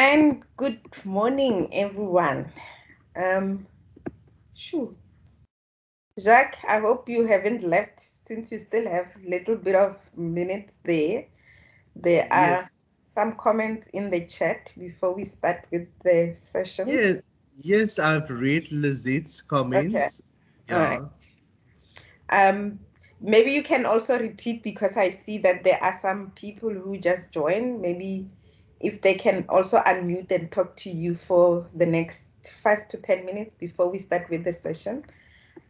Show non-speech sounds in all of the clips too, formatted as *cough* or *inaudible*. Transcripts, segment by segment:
And good morning, everyone. Um, sure. Jacques, I hope you haven't left since you still have a little bit of minutes there. There are Yes. some comments in the chat before we start with the session. Yeah. Yes, I've read Lizette's comments. All right. Yeah. Um, maybe you can also repeat because I see that there are some people who just joined. Maybe if they can also unmute and talk to you for the next five to 10 minutes before we start with the session,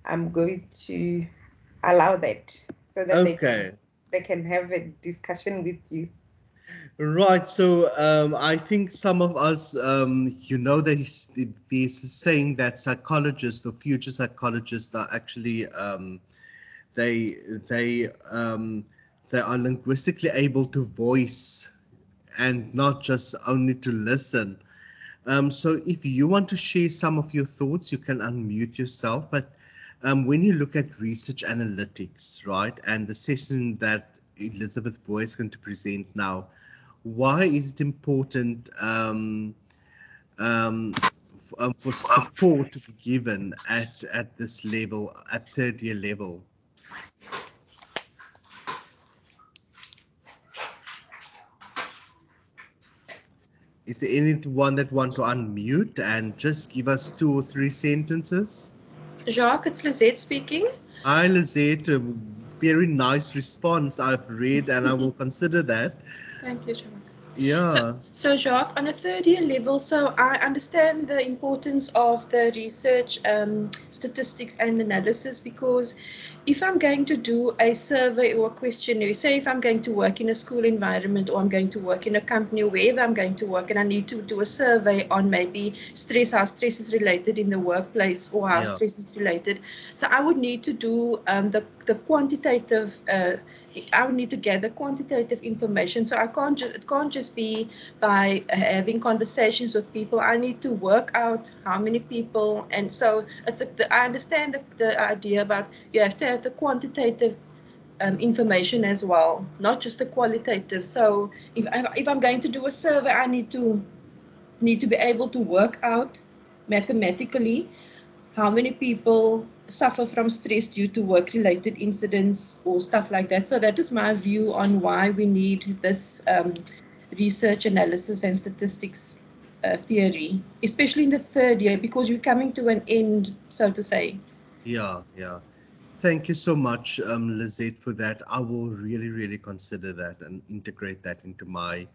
I'm going to allow that so that they, can, they can have a discussion with you. Right. So um, I think some of us, um, you know, there's, a saying that psychologists or future psychologists are actually um, they they um, they are linguistically able to voice and not just only to listen. Um, so if you want to share some of your thoughts, you can unmute yourself. But um, when you look at research analytics, right, and the session that Elizabeth Booi is going to present now, why is it important um, um, um, for support to be given at, at this level, at third year level? Is there anyone that want to unmute and just give us two or three sentences? Jacques, it's Lizette speaking. Hi, Lizette. A very nice response I've read, and I will consider that. Thank you, Jacques. Yeah. So, Jacques, on a third year level, so I understand the importance of the research, um, statistics, and analysis because if I'm going to do a survey or a questionnaire, say if I'm going to work in a school environment or I'm going to work in a company or wherever I'm going to work, and I need to do a survey on maybe stress, how stress is related in the workplace or how Yeah. stress is related. So, I would need to do um, the, the quantitative. Uh, I would need to gather quantitative information. So I can't just it can't just be by having conversations with people. I need to work out how many people, and so it's a, the, I understand the, the idea about you have to have the quantitative um, information as well, not just the qualitative. So if I, if I'm going to do a survey, I need to need to be able to work out mathematically how many people suffer from stress due to work related incidents or stuff like that. So that is my view on why we need this um, research analysis and statistics uh, theory, especially in the third year, because you're coming to an end, so to say. Yeah, yeah. Thank you so much, um, Lizette, for that. I will really, really consider that and integrate that into my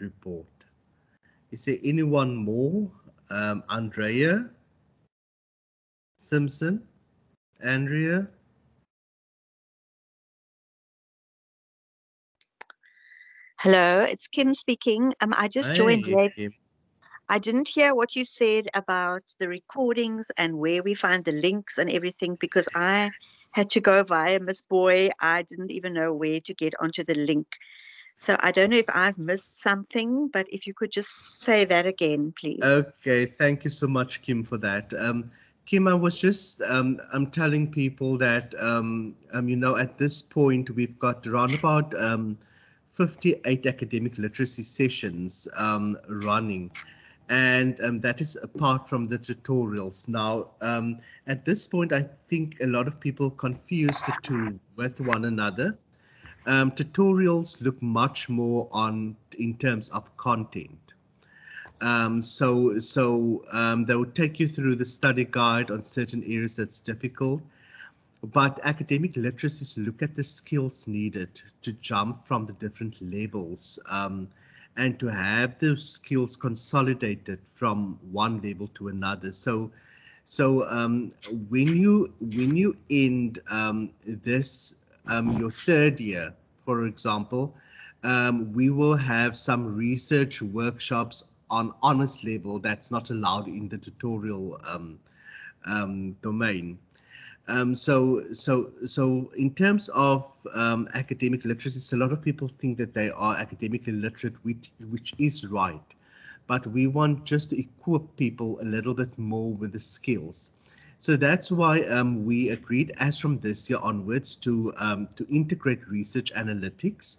report. Is there anyone more? Um, Andrea? Simpson? Andrea? Hello, it's Kim speaking. Um, I just joined late. Kim. I didn't hear what you said about the recordings and where we find the links and everything because I had to go via Miss Booi. I didn't even know where to get onto the link. So I don't know if I've missed something, but if you could just say that again, please. Okay, thank you so much, Kim, for that. Um, Kim, I was just um, I'm telling people that um, um, you know at this point we've got around about um, 58 academic literacy sessions um, running, and um, that is apart from the tutorials. Now, at this point, I think a lot of people confuse the two with one another. Tutorials look much more on in terms of content. Um, so so um, they will take you through the study guide on certain areas that's difficult. But academic literacies look at the skills needed to jump from the different levels um, and to have those skills consolidated from one level to another. So so um, when you when you end um, this um, your third year, for example, um, we will have some research workshops on honors level that's not allowed in the tutorial um, um, domain. Um, so, so, so in terms of um, academic literacy, a lot of people think that they are academically literate, which, which is right. But we want just to equip people a little bit more with the skills. So that's why um, we agreed, as from this year onwards, to um, to integrate research analytics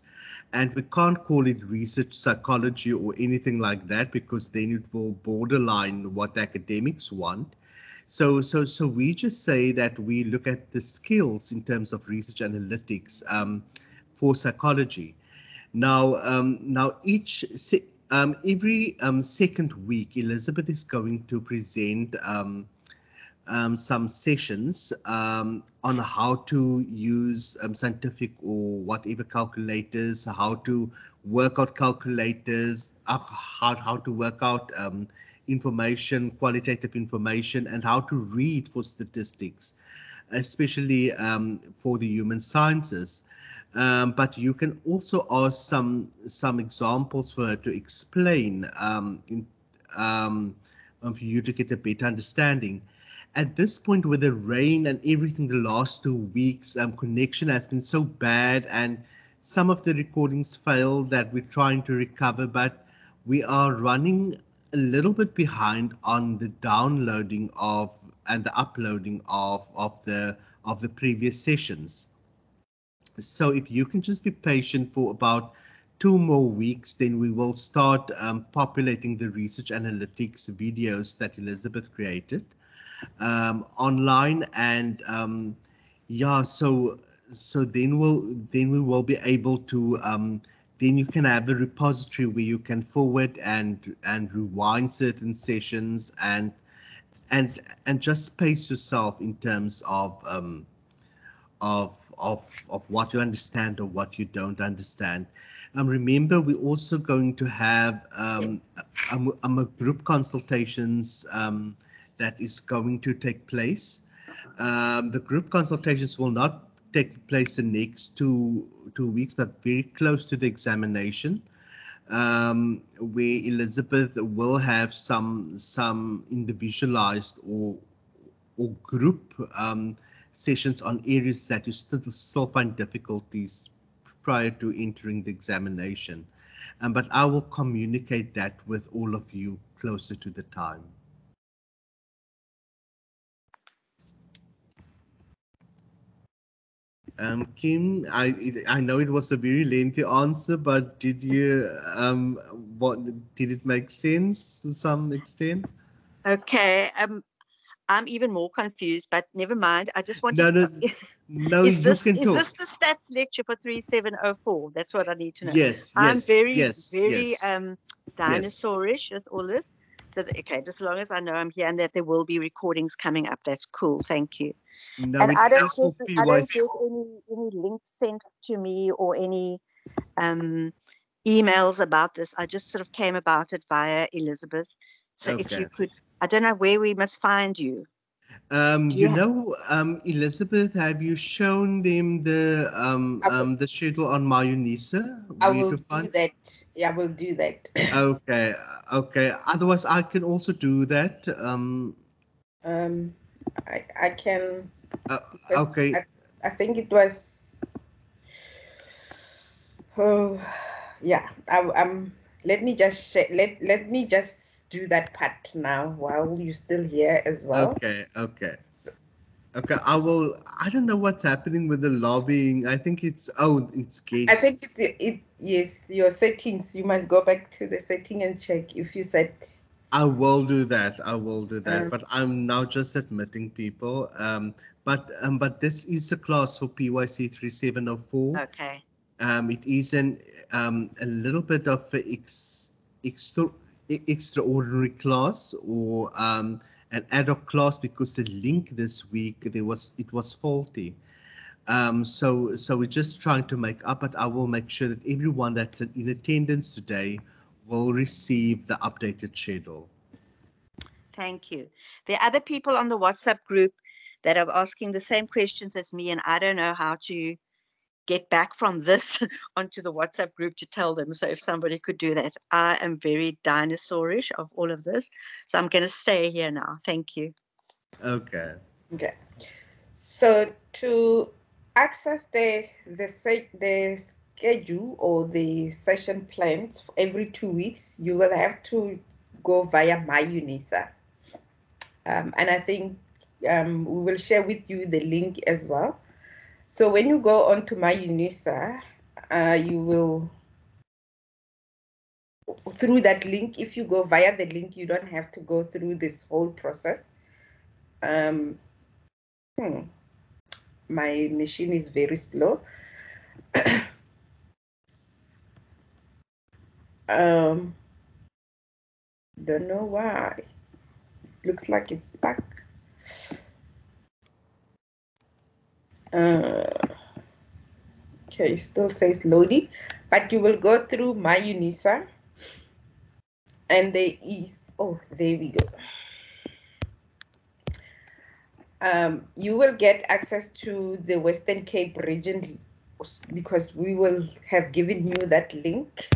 And we can't call it research psychology or anything like that because then it will borderline what academics want. So, so, so we just say that we look at the skills in terms of research analytics um, for psychology. Now, um, now each um, every um, second week, Elizabeth is going to present um, um, some sessions um, on how to use um, scientific or whatever calculators, how to work out calculators, uh, how, how to work out um, information, qualitative information, and how to read for statistics, especially um, for the human sciences. Um, but you can also ask some some examples for her to explain in, for you to get a better understanding at this point with the rain and everything the last two weeks um, connection has been so bad and some of the recordings failed that we're trying to recover but we are running a little bit behind on the downloading of and the uploading of of the of the previous sessions. So if you can just be patient for about two more weeks then we will start um, populating the research analytics videos that elizabeth created um, online and um, yeah so so then we'll then we will be able to um, then you can have a repository where you can forward and and rewind certain sessions and and and just space yourself in terms of um, of of of what you understand or what you don't understand. Um, remember, we're also going to have um, a, a, a group consultations um, that is going to take place. Um, the group consultations will not take place in the next two two weeks, but very close to the examination, um, where Elizabeth will have some some individualized or or group um, sessions on areas that you still still find difficulties prior to entering the examination. Um, but I will communicate that with all of you closer to the time. Um, Kim, I I know it was a very lengthy answer, but did you um what did it make sense to some extent? Okay. Um, I'm even more confused, but never mind. I just want no, to. No, *laughs* no, is this, is talk. this the stats lecture for 3704? That's what I need to know. Yes, I'm yes, very, yes, very yes. um dinosaurish with all this. So that, okay, just as long as I know I'm here and that there will be recordings coming up, that's cool. Thank you. No, and I don't, is get, I don't get any, any links sent to me or any um, emails about this. I just sort of came about it via Elizabeth. So if you could, I don't know where we must find you. Um, you you know, um, Elizabeth, have you shown them the um will- um the schedule on Myunisa? I will to do that. Yeah, I will do that. *coughs* Okay, okay. Otherwise, I can also do that. Um, Um, I I can. Uh, okay. I, I think it was. Oh, yeah. I, um. Let me just sh- let let me just do that part now while you're still here as well. Okay, okay. So- Okay, I will. I don't know what's happening with the lobbying. I think it's oh, it's guests. I think it's it. Yes, your settings. You must go back to the setting and check if you set. I will do that. I will do that. Uh. but I'm now just admitting people. Um, but um, but this is a class for PYC three seven zero four. Okay. Um, it is an um a little bit of an ex, extra extraordinary class or um an ad hoc class because the link this week there was it was faulty. Um, so so we're just trying to make up, but I will make sure that everyone that's in attendance today will receive the updated schedule. Thank you. The other people on the WhatsApp group that are asking the same questions as me, and I don't know how to get back from this *laughs* onto the WhatsApp group to tell them. So if somebody could do that, I am very dinosaurish of all of this. So I'm going to stay here now. Thank you. Okay. Okay. So to access the the the schedule or the session plans for every two weeks, you will have to go via my UNISA. Um, and I think um, we will share with you the link as well. So when you go onto my UNISA, uh, you will through that link if you go via the link you don't have to go through this whole process. Um, hmm, my machine is very slow. *coughs* Um, don't know why. Looks like it's stuck uh, okay still says loading but you will go through my unisa and there is oh there we go um, you will get access to the Western Cape region because we will have given you that link.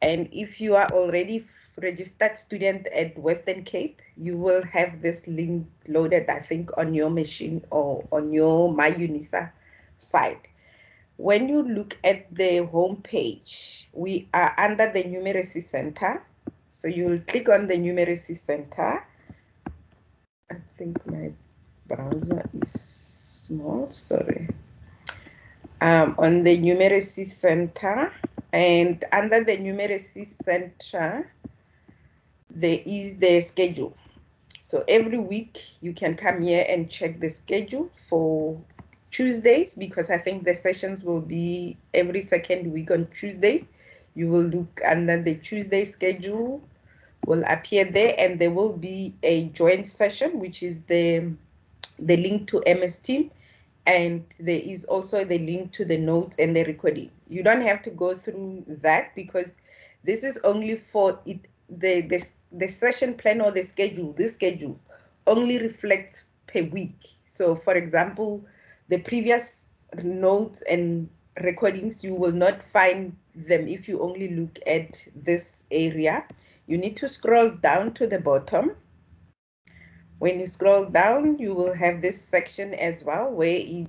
And if you are already registered student at Western Cape, you will have this link loaded, I think, on your machine or on your MyUNISA site. When you look at the home page, we are under the Numeracy Center. So you'll click on the Numeracy Center. I think my browser is small, sorry. Um, on the numeracy center and under the numeracy center, there is the schedule. So every week you can come here and check the schedule for Tuesdays because I think the sessions will be every second week on Tuesdays. You will look under the Tuesday schedule will appear there and there will be a joint session, which is the the link to MS Team, and there is also the link to the notes and the recording. You don't have to go through that because this is only for it the, the, the session plan or the schedule, this schedule only reflects per week. So for example, the previous notes and recordings, you will not find them if you only look at this area. You need to scroll down to the bottom when you scroll down, you will have this section as well where it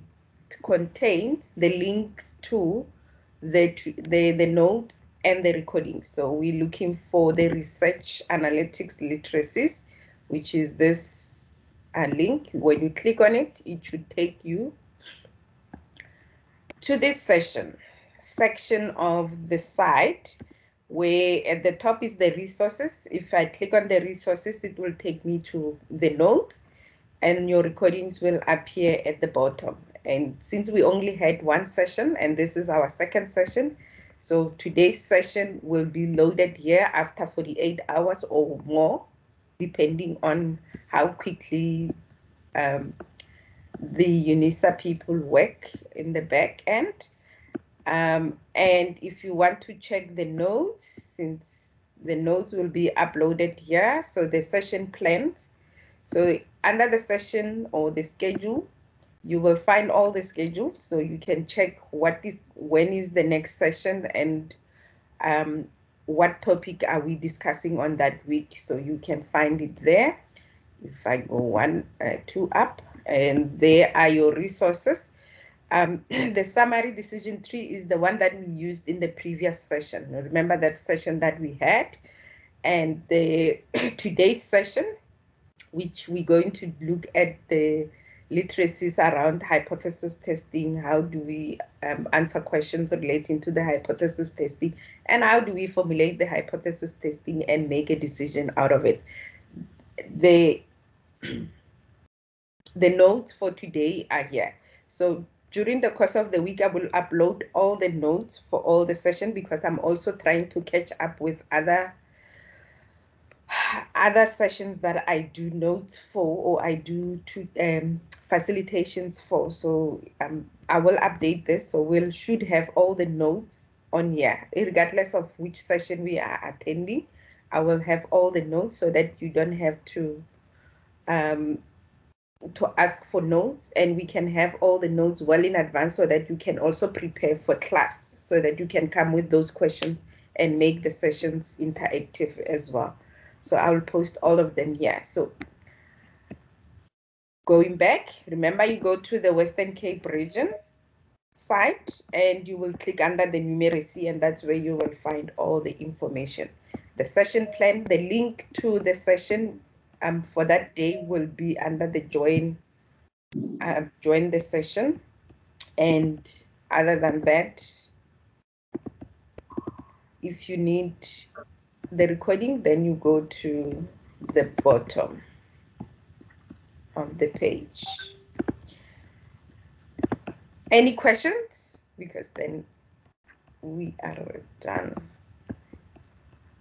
contains the links to the, the, the notes and the recording. So we're looking for the research analytics literacies, which is this link. When you click on it, it should take you to this session, section of the site where at the top is the resources. If I click on the resources, it will take me to the notes and your recordings will appear at the bottom. And since we only had one session and this is our second session, so today's session will be loaded here after 48 hours or more, depending on how quickly um, the UNISA people work in the back end. Um, and if you want to check the notes, since the notes will be uploaded here, so the session plans. So under the session or the schedule, you will find all the schedules so you can check what is when is the next session and um, what topic are we discussing on that week so you can find it there if i go one uh, two up and there are your resources um, *clears throat* the summary decision tree is the one that we used in the previous session. Remember that session that we had? And the *clears throat* today's session, which we're going to look at the literacies around hypothesis testing. How do we um, answer questions relating to the hypothesis testing? And how do we formulate the hypothesis testing and make a decision out of it? The, *clears throat* the notes for today are here. So during the course of the week, I will upload all the notes for all the session because I'm also trying to catch up with other other sessions that I do notes for or I do to um, facilitations for. So um, I will update this. So we'll should have all the notes on here, regardless of which session we are attending. I will have all the notes so that you don't have to um, to ask for notes and we can have all the notes well in advance so that you can also prepare for class so that you can come with those questions and make the sessions interactive as well. So I will post all of them here. So going back, remember you go to the Western Cape region site and you will click under the numeracy and that's where you will find all the information. The session plan, the link to the session um, for that day will be under the join, uh, join the session. And other than that, if you need the recording, then you go to the bottom of the page. Any questions? Because then we are done.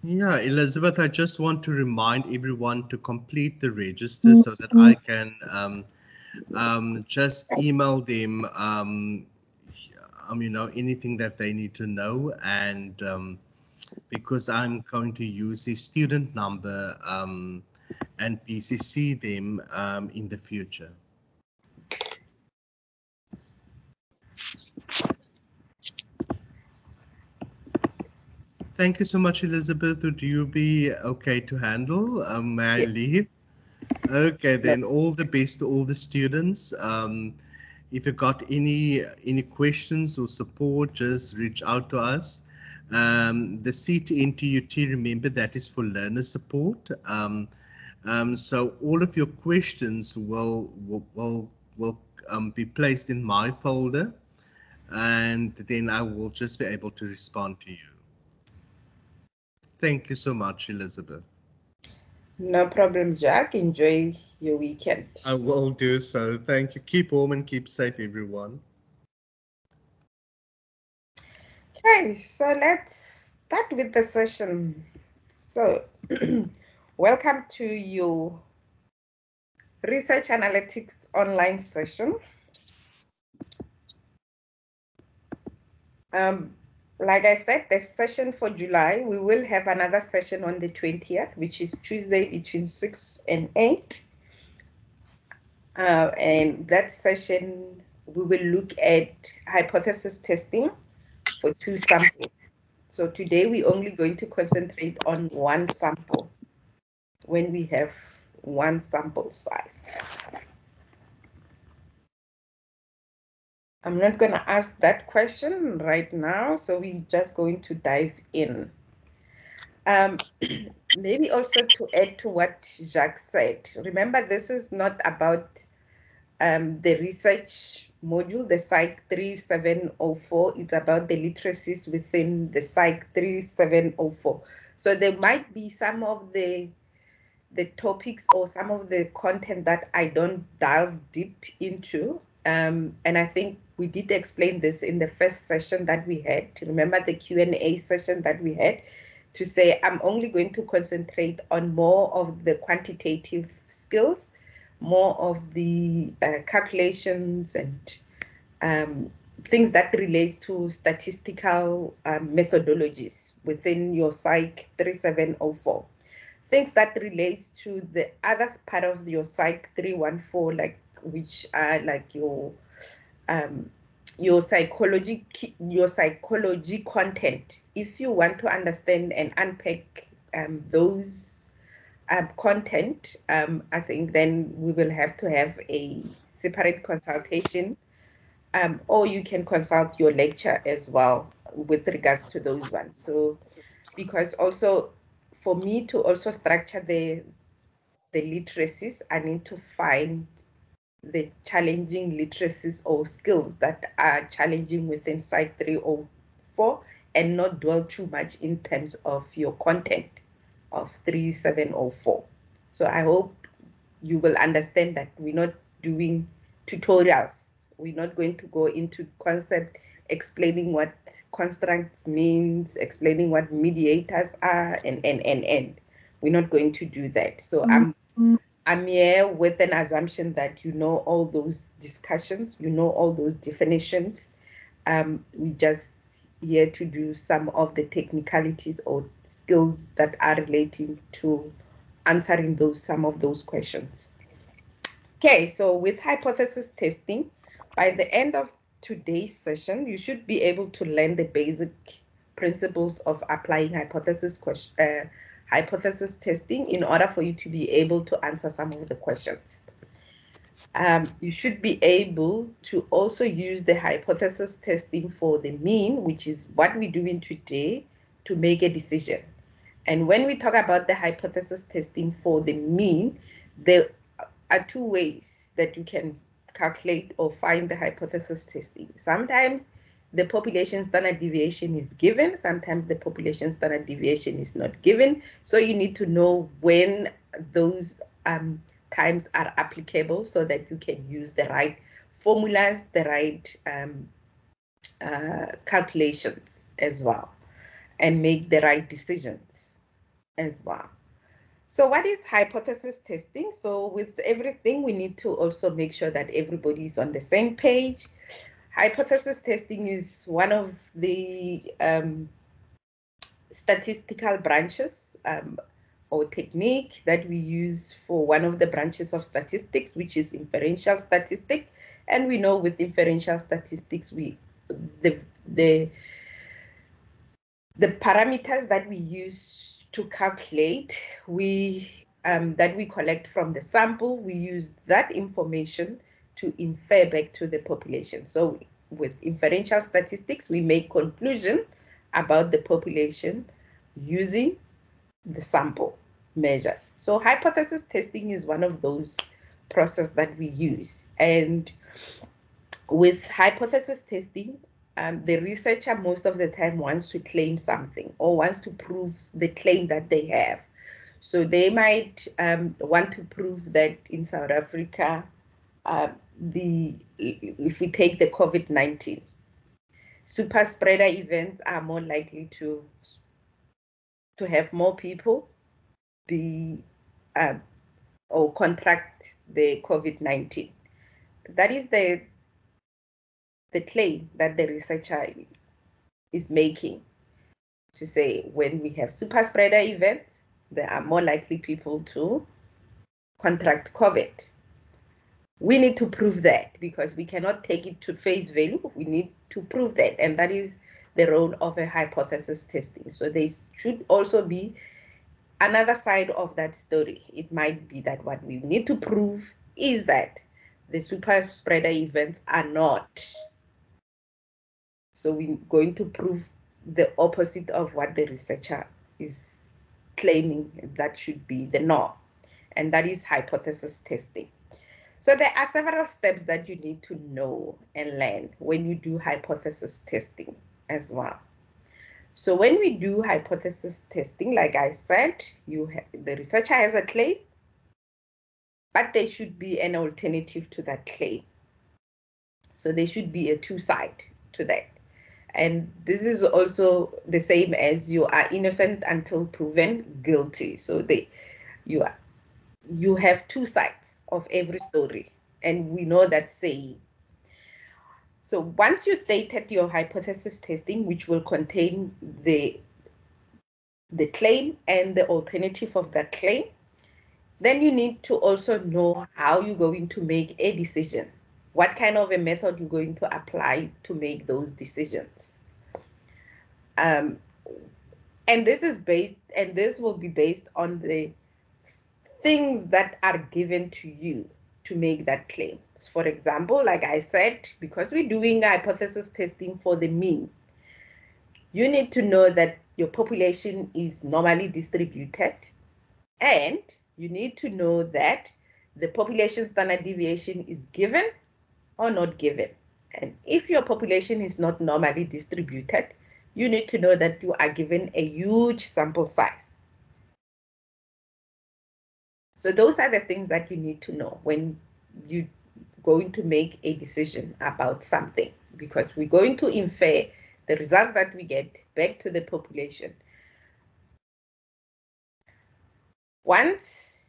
Yeah, Elizabeth, I just want to remind everyone to complete the register so that I can um, um, just email them, um, um, you know, anything that they need to know. And um, because I'm going to use the student number um, and BCC them um, in the future. Thank you so much, Elizabeth. Would you be okay to handle? Um, may I leave? Okay, then all the best to all the students. Um, if you got any any questions or support, just reach out to us. Um, the CTNTUT, remember that is for learner support. Um, um, so all of your questions will will will, will um, be placed in my folder, and then I will just be able to respond to you. Thank you so much, Elizabeth. No problem, Jack. Enjoy your weekend. I will do so. Thank you. Keep warm and keep safe, everyone. Okay, so let's start with the session. So, *clears throat* welcome to your research analytics online session. Um, like I said, the session for July, we will have another session on the 20th, which is Tuesday between 6 and 8. Uh, and that session, we will look at hypothesis testing for two samples. So today we're only going to concentrate on one sample when we have one sample size. I'm not going to ask that question right now, so we're just going to dive in. Um, *clears throat* maybe also to add to what Jacques said, remember this is not about um, the research module, the Psych 3704, is about the literacies within the Psych 3704. So there might be some of the the topics or some of the content that I don't delve deep into. Um, and I think we did explain this in the first session that we had. To remember the Q&A session that we had to say I'm only going to concentrate on more of the quantitative skills, more of the uh, calculations and um, things that relates to statistical um, methodologies within your Psych 3704 things that relates to the other part of your psych 314 like which are like your um your psychology your psychology content. If you want to understand and unpack um, those um, content um, i think then we will have to have a separate consultation. Um, or you can consult your lecture as well with regards to those ones. So because also for me to also structure the the literacies, I need to find the challenging literacies or skills that are challenging within Psych 304 and not dwell too much in terms of your content of 3704. So I hope you will understand that we're not doing tutorials. We're not going to go into concept explaining what constructs means, explaining what mediators are, and and and and. We're not going to do that. So I'm I'm here with an assumption that you know all those discussions, you know all those definitions. Um, we just here to do some of the technicalities or skills that are relating to answering those some of those questions. Okay, so with hypothesis testing, by the end of today's session, you should be able to learn the basic principles of applying hypothesis question, uh, hypothesis testing in order for you to be able to answer some of the questions. Um, you should be able to also use the hypothesis testing for the mean, which is what we're doing today, to make a decision. And when we talk about the hypothesis testing for the mean, there are two ways that you can calculate or find the hypothesis testing. Sometimes the population standard deviation is given. Sometimes the population standard deviation is not given. So you need to know when those um, times are applicable so that you can use the right formulas, the right um, uh, calculations as well, and make the right decisions as well. So what is hypothesis testing? So with everything, we need to also make sure that everybody is on the same page. Hypothesis testing is one of the um, statistical branches um, or technique that we use for one of the branches of statistics, which is inferential statistic. And we know with inferential statistics, we the the the parameters that we use to calculate, we um, that we collect from the sample, we use that information to infer back to the population. So with inferential statistics, we make conclusion about the population using the sample measures. So hypothesis testing is one of those process that we use. And with hypothesis testing, um, the researcher most of the time wants to claim something or wants to prove the claim that they have. So they might um, want to prove that in South Africa, uh, the if we take the COVID-19, super spreader events are more likely to to have more people be um, or contract the COVID-19. That is the the claim that the researcher is making to say when we have super spreader events, there are more likely people to contract COVID. We need to prove that because we cannot take it to face value. We need to prove that, and that is the role of a hypothesis testing. So there should also be another side of that story. It might be that what we need to prove is that the super spreader events are not so we're going to prove the opposite of what the researcher is claiming that should be the norm, and that is hypothesis testing. So there are several steps that you need to know and learn when you do hypothesis testing as well. So when we do hypothesis testing, like I said, you the researcher has a claim, but there should be an alternative to that claim. So there should be a two side to that. And this is also the same as you are innocent until proven guilty. So they, you are, you have two sides of every story, and we know that saying. So once you stated your hypothesis testing, which will contain the the claim and the alternative of that claim, then you need to also know how you're going to make a decision what kind of a method you're going to apply to make those decisions. Um, and this is based, and this will be based on the things that are given to you to make that claim. For example, like I said, because we're doing hypothesis testing for the mean, you need to know that your population is normally distributed and you need to know that the population standard deviation is given or not given. And if your population is not normally distributed, you need to know that you are given a huge sample size. So those are the things that you need to know when you're going to make a decision about something, because we're going to infer the result that we get back to the population. Once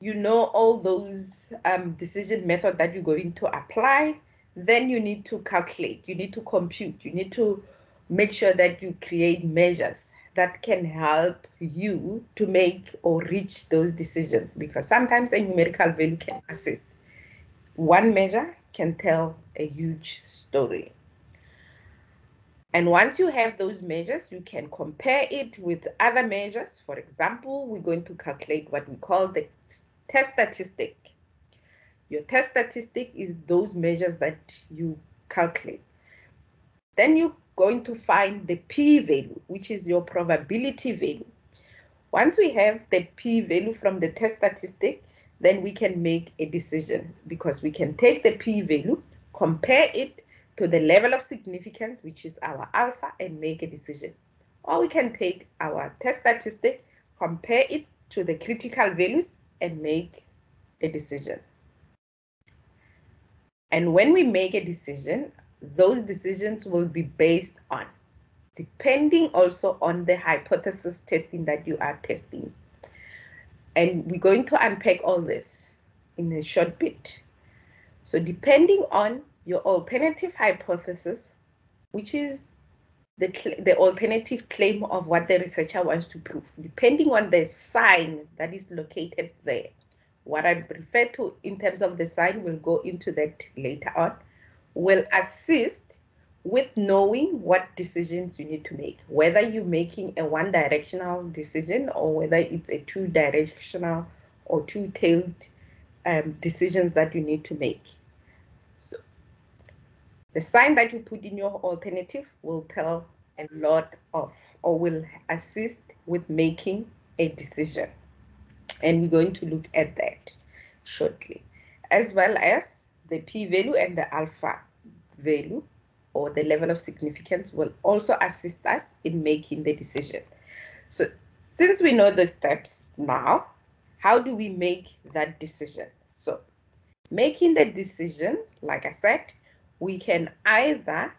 you know all those um, decision method that you're going to apply, then you need to calculate, you need to compute, you need to make sure that you create measures that can help you to make or reach those decisions because sometimes a numerical value can assist. One measure can tell a huge story. And once you have those measures, you can compare it with other measures. For example, we're going to calculate what we call the test statistic. Your test statistic is those measures that you calculate. Then you're going to find the p-value, which is your probability value. Once we have the p-value from the test statistic, then we can make a decision because we can take the p-value, compare it to the level of significance, which is our alpha, and make a decision. Or we can take our test statistic, compare it to the critical values, and make a decision. And when we make a decision, those decisions will be based on, depending also on the hypothesis testing that you are testing. And we're going to unpack all this in a short bit. So depending on your alternative hypothesis, which is the, the alternative claim of what the researcher wants to prove, depending on the sign that is located there. What I refer to in terms of the sign, we'll go into that later on, will assist with knowing what decisions you need to make, whether you're making a one directional decision or whether it's a two directional or two tailed um, decisions that you need to make. So the sign that you put in your alternative will tell a lot of or will assist with making a decision. And we're going to look at that shortly, as well as the p-value and the alpha value or the level of significance will also assist us in making the decision. So since we know the steps now, how do we make that decision? So making the decision, like I said, we can either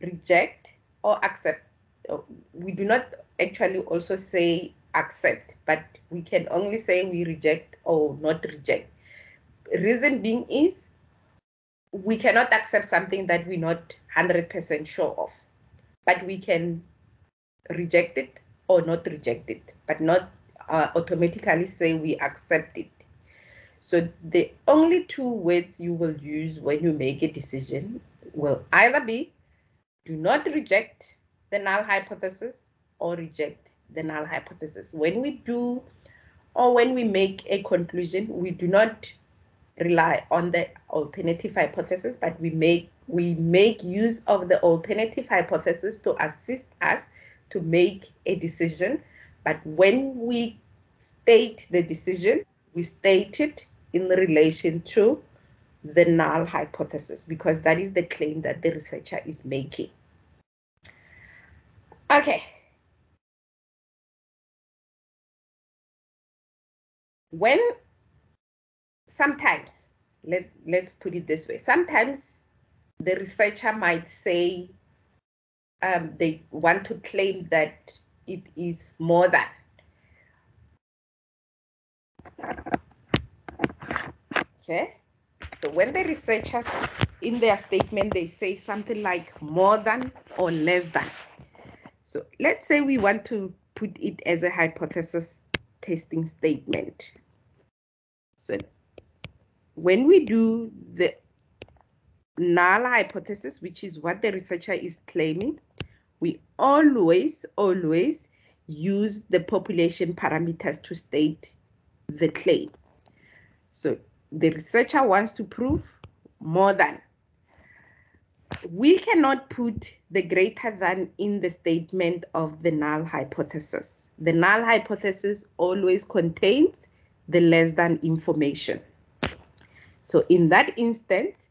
reject or accept. Oh, we do not actually also say accept, but we can only say we reject or not reject. Reason being is we cannot accept something that we're not 100% sure of, but we can reject it or not reject it, but not uh, automatically say we accept it. So the only two words you will use when you make a decision will either be do not reject the null hypothesis or reject the null hypothesis. When we do or when we make a conclusion, we do not rely on the alternative hypothesis, but we make we make use of the alternative hypothesis to assist us to make a decision. But when we state the decision, we state it in relation to the null hypothesis because that is the claim that the researcher is making. Okay. When sometimes, let, let's put it this way, sometimes the researcher might say um, they want to claim that it is more than. Okay, so when the researchers in their statement, they say something like more than or less than. So let's say we want to put it as a hypothesis testing statement. So when we do the null hypothesis, which is what the researcher is claiming, we always, always use the population parameters to state the claim. So the researcher wants to prove more than. We cannot put the greater than in the statement of the null hypothesis. The null hypothesis always contains the less than information. So in that instance,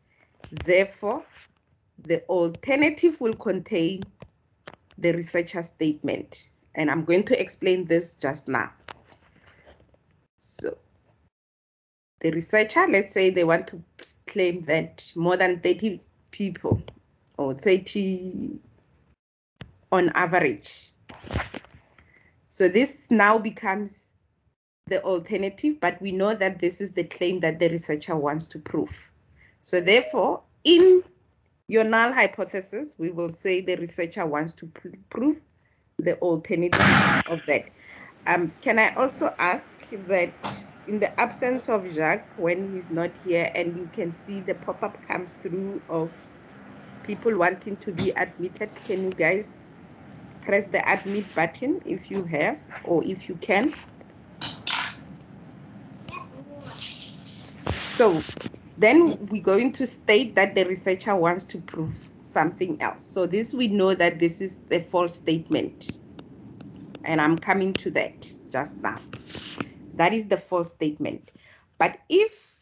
therefore, the alternative will contain the researcher statement. And I'm going to explain this just now. So the researcher, let's say they want to claim that more than 30 people or 30 on average. So this now becomes the alternative, but we know that this is the claim that the researcher wants to prove. So therefore, in your null hypothesis, we will say the researcher wants to pr prove the alternative of that. Um, can I also ask that in the absence of Jacques, when he's not here, and you can see the pop-up comes through of people wanting to be admitted, can you guys press the admit button if you have, or if you can? So then we're going to state that the researcher wants to prove something else. So this we know that this is a false statement. And I'm coming to that just now. That is the false statement. But if,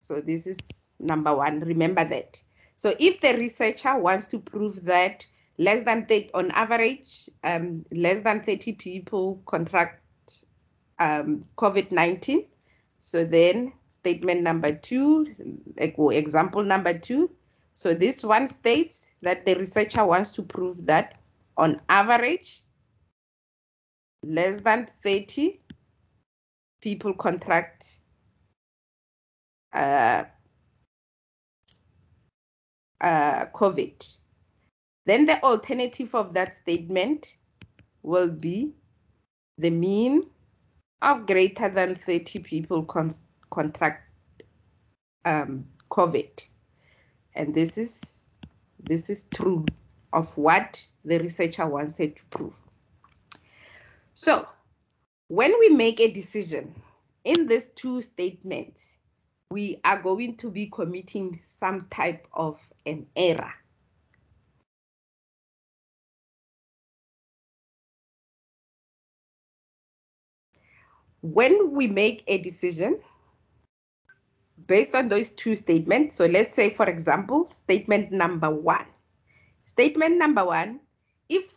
so this is number one, remember that. So if the researcher wants to prove that less than 30, on average, um, less than 30 people contract um, COVID-19, so then statement number two, example number two, so this one states that the researcher wants to prove that on average, less than 30 people contract uh, uh, COVID. Then the alternative of that statement will be the mean of greater than 30 people contract um, COVID. And this is this is true of what the researcher wanted to prove. So when we make a decision in these two statements, we are going to be committing some type of an error. When we make a decision, based on those two statements. So let's say, for example, statement number one. Statement number one, if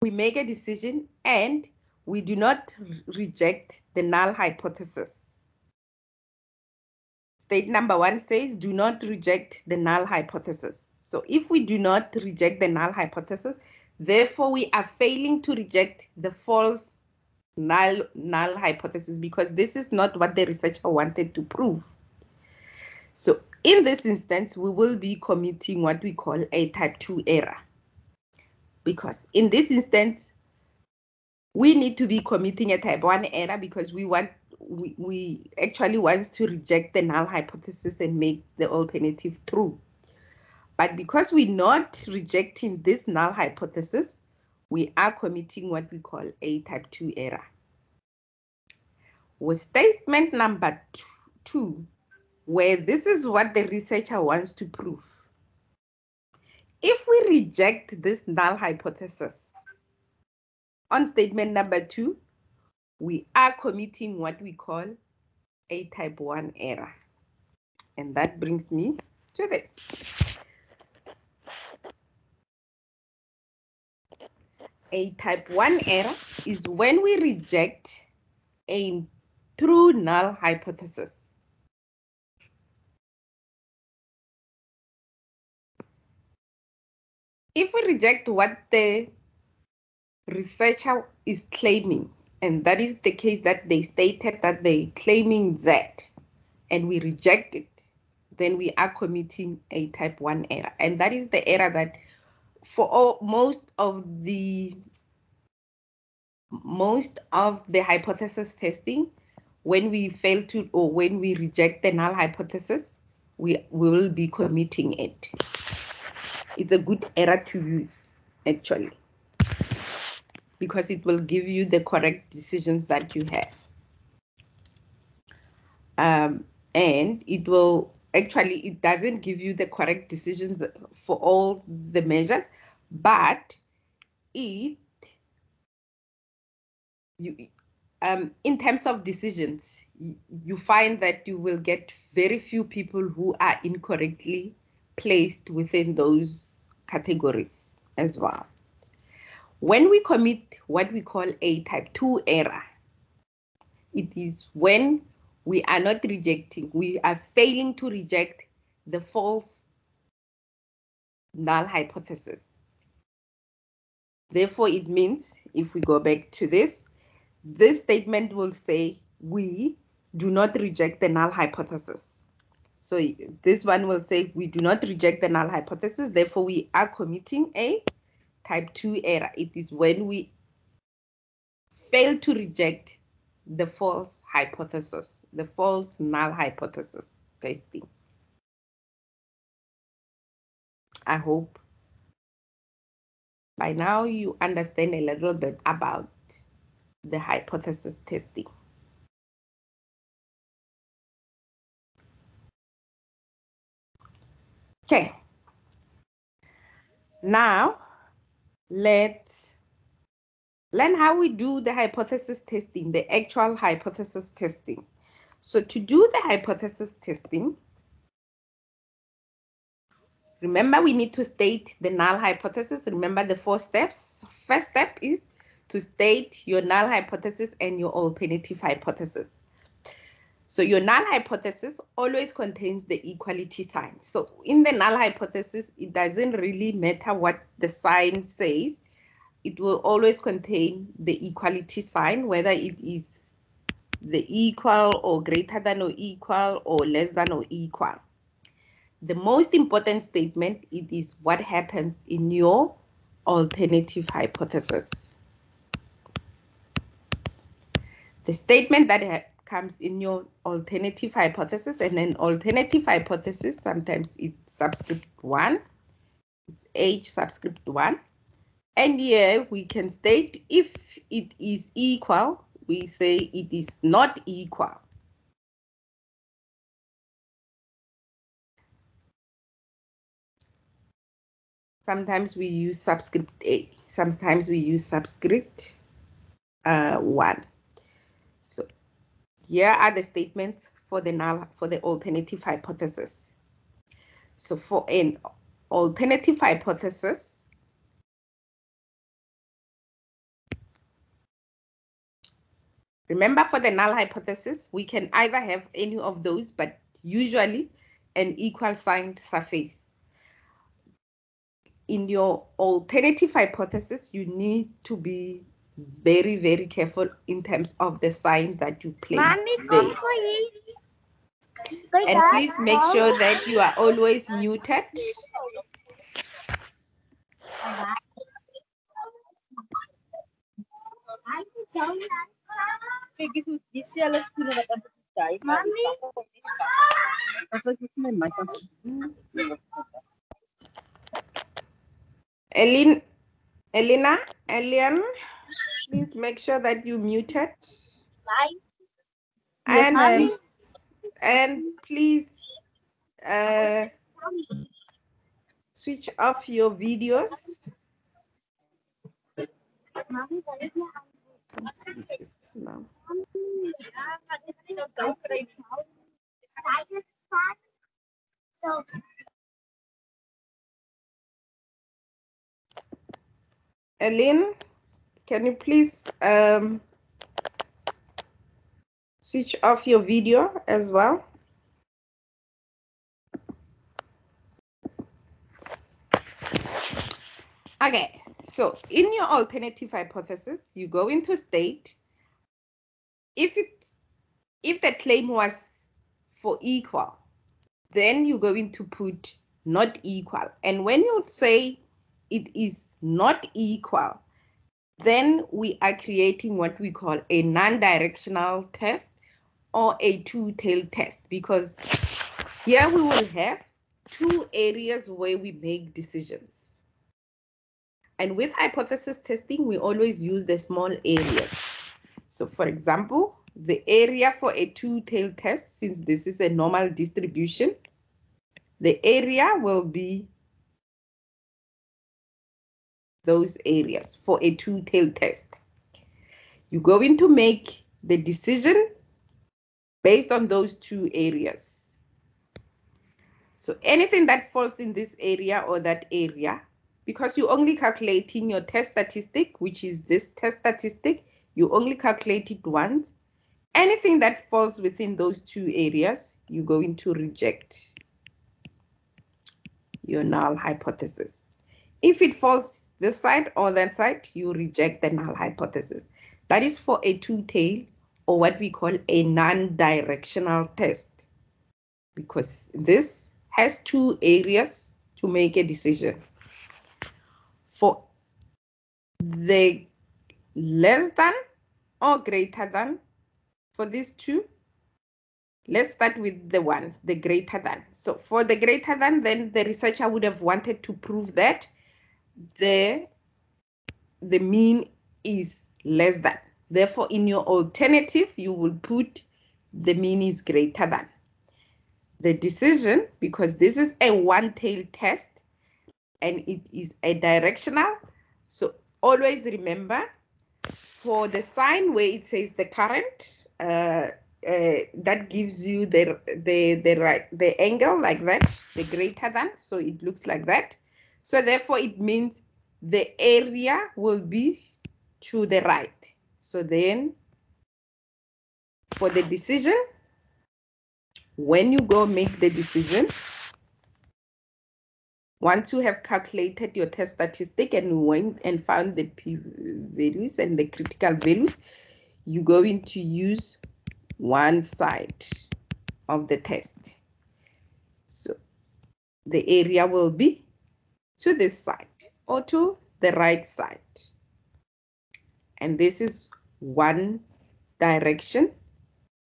we make a decision and we do not reject the null hypothesis. State number one says, do not reject the null hypothesis. So if we do not reject the null hypothesis, therefore we are failing to reject the false null, null hypothesis because this is not what the researcher wanted to prove. So in this instance, we will be committing what we call a type 2 error. Because in this instance, we need to be committing a type 1 error because we want we, we actually want to reject the null hypothesis and make the alternative true. But because we're not rejecting this null hypothesis, we are committing what we call a type 2 error. With statement number two, where this is what the researcher wants to prove. If we reject this null hypothesis on statement number two, we are committing what we call a type 1 error. And that brings me to this. A type 1 error is when we reject a true null hypothesis. If we reject what the researcher is claiming, and that is the case that they stated that they claiming that, and we reject it, then we are committing a type 1 error. And that is the error that for all, most of the most of the hypothesis testing, when we fail to or when we reject the null hypothesis, we, we will be committing it it's a good error to use actually because it will give you the correct decisions that you have. Um, and it will actually, it doesn't give you the correct decisions for all the measures, but it, you, um, in terms of decisions, you find that you will get very few people who are incorrectly placed within those categories as well. When we commit what we call a type 2 error, it is when we are not rejecting, we are failing to reject the false null hypothesis. Therefore, it means, if we go back to this, this statement will say we do not reject the null hypothesis. So this one will say we do not reject the null hypothesis, therefore we are committing a type 2 error. It is when we fail to reject the false hypothesis, the false null hypothesis testing. I hope by now you understand a little bit about the hypothesis testing. Okay. Now, let's learn how we do the hypothesis testing, the actual hypothesis testing. So to do the hypothesis testing, Remember, we need to state the null hypothesis. Remember the four steps. First step is to state your null hypothesis and your alternative hypothesis. So your null hypothesis always contains the equality sign. So in the null hypothesis, it doesn't really matter what the sign says. It will always contain the equality sign, whether it is the equal or greater than or equal or less than or equal. The most important statement, it is what happens in your alternative hypothesis. The statement that comes in your alternative hypothesis and an alternative hypothesis, sometimes it's subscript one, it's H subscript one. And here we can state if it is equal, we say it is not equal. Sometimes we use subscript A, sometimes we use subscript uh, 1. Here are the statements for the null for the alternative hypothesis. So for an alternative hypothesis, remember for the null hypothesis, we can either have any of those, but usually an equal signed surface in your alternative hypothesis, you need to be very, very careful in terms of the sign that you place there. And please make sure that you are always muted. Elin, Elena, Elian, please make sure that you muted. And please, and please uh, switch off your videos. Let's see this now. Ellen, can you please um, switch off your video as well? Okay, so in your alternative hypothesis, you go into state. If it's if the claim was for equal, then you're going to put not equal. And when you say it is not equal, then we are creating what we call a non-directional test or a two-tailed test because here we will have two areas where we make decisions. And with hypothesis testing, we always use the small areas. So for example, the area for a two-tailed test, since this is a normal distribution, the area will be those areas for a two-tailed test. You're going to make the decision based on those two areas. So anything that falls in this area or that area, because you're only calculating your test statistic, which is this test statistic, you only calculate it once. Anything that falls within those two areas, you're going to reject your null hypothesis. If it falls this side or that side, you reject the null hypothesis. That is for a two-tail or what we call a non-directional test because this has two areas to make a decision. For the less than or greater than, for these two, let's start with the one, the greater than. So for the greater than, then the researcher would have wanted to prove that the, the mean is less than. Therefore, in your alternative, you will put the mean is greater than. The decision, because this is a one-tail test and it is a directional, so always remember for the sign where it says the current, uh, uh, that gives you the the the right the angle like that, the greater than. So it looks like that. So therefore, it means the area will be to the right. So then, for the decision, when you go make the decision, once you have calculated your test statistic and went and found the p values and the critical values, you're going to use one side of the test. So the area will be to this side or to the right side. And this is one direction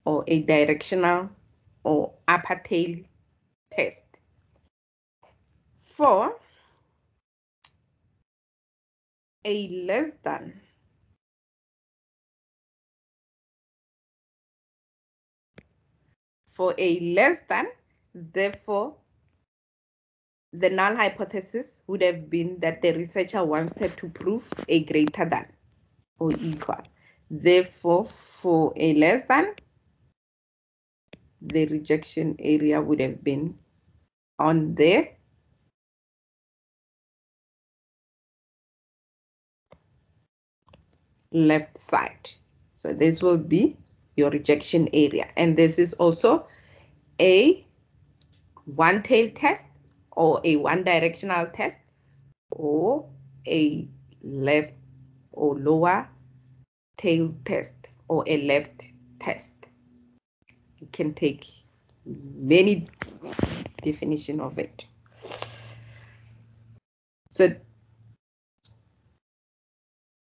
or a directional or upper tail test. For a less than for a less than, therefore, the null hypothesis would have been that the researcher wanted to prove a greater than or equal. Therefore, for a less than, the rejection area would have been on the left side. So this will be your rejection area. And this is also a one tail test or a one directional test or a left or lower tail test or a left test. You can take many definition of it. So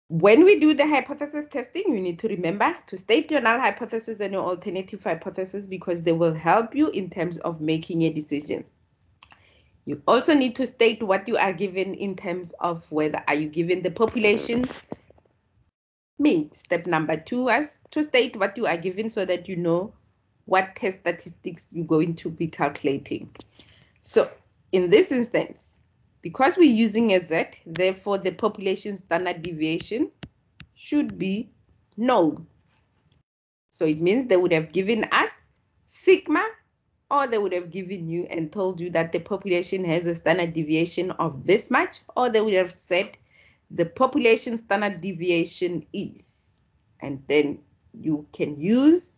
when we do the hypothesis testing, you need to remember to state your null hypothesis and your alternative hypothesis because they will help you in terms of making a decision. You also need to state what you are given in terms of whether are you given the population mean. Step number two was to state what you are given so that you know what test statistics you're going to be calculating. So in this instance, because we're using a Z, therefore the population standard deviation should be known. So it means they would have given us sigma or they would have given you and told you that the population has a standard deviation of this much, or they would have said the population standard deviation is. And then you can use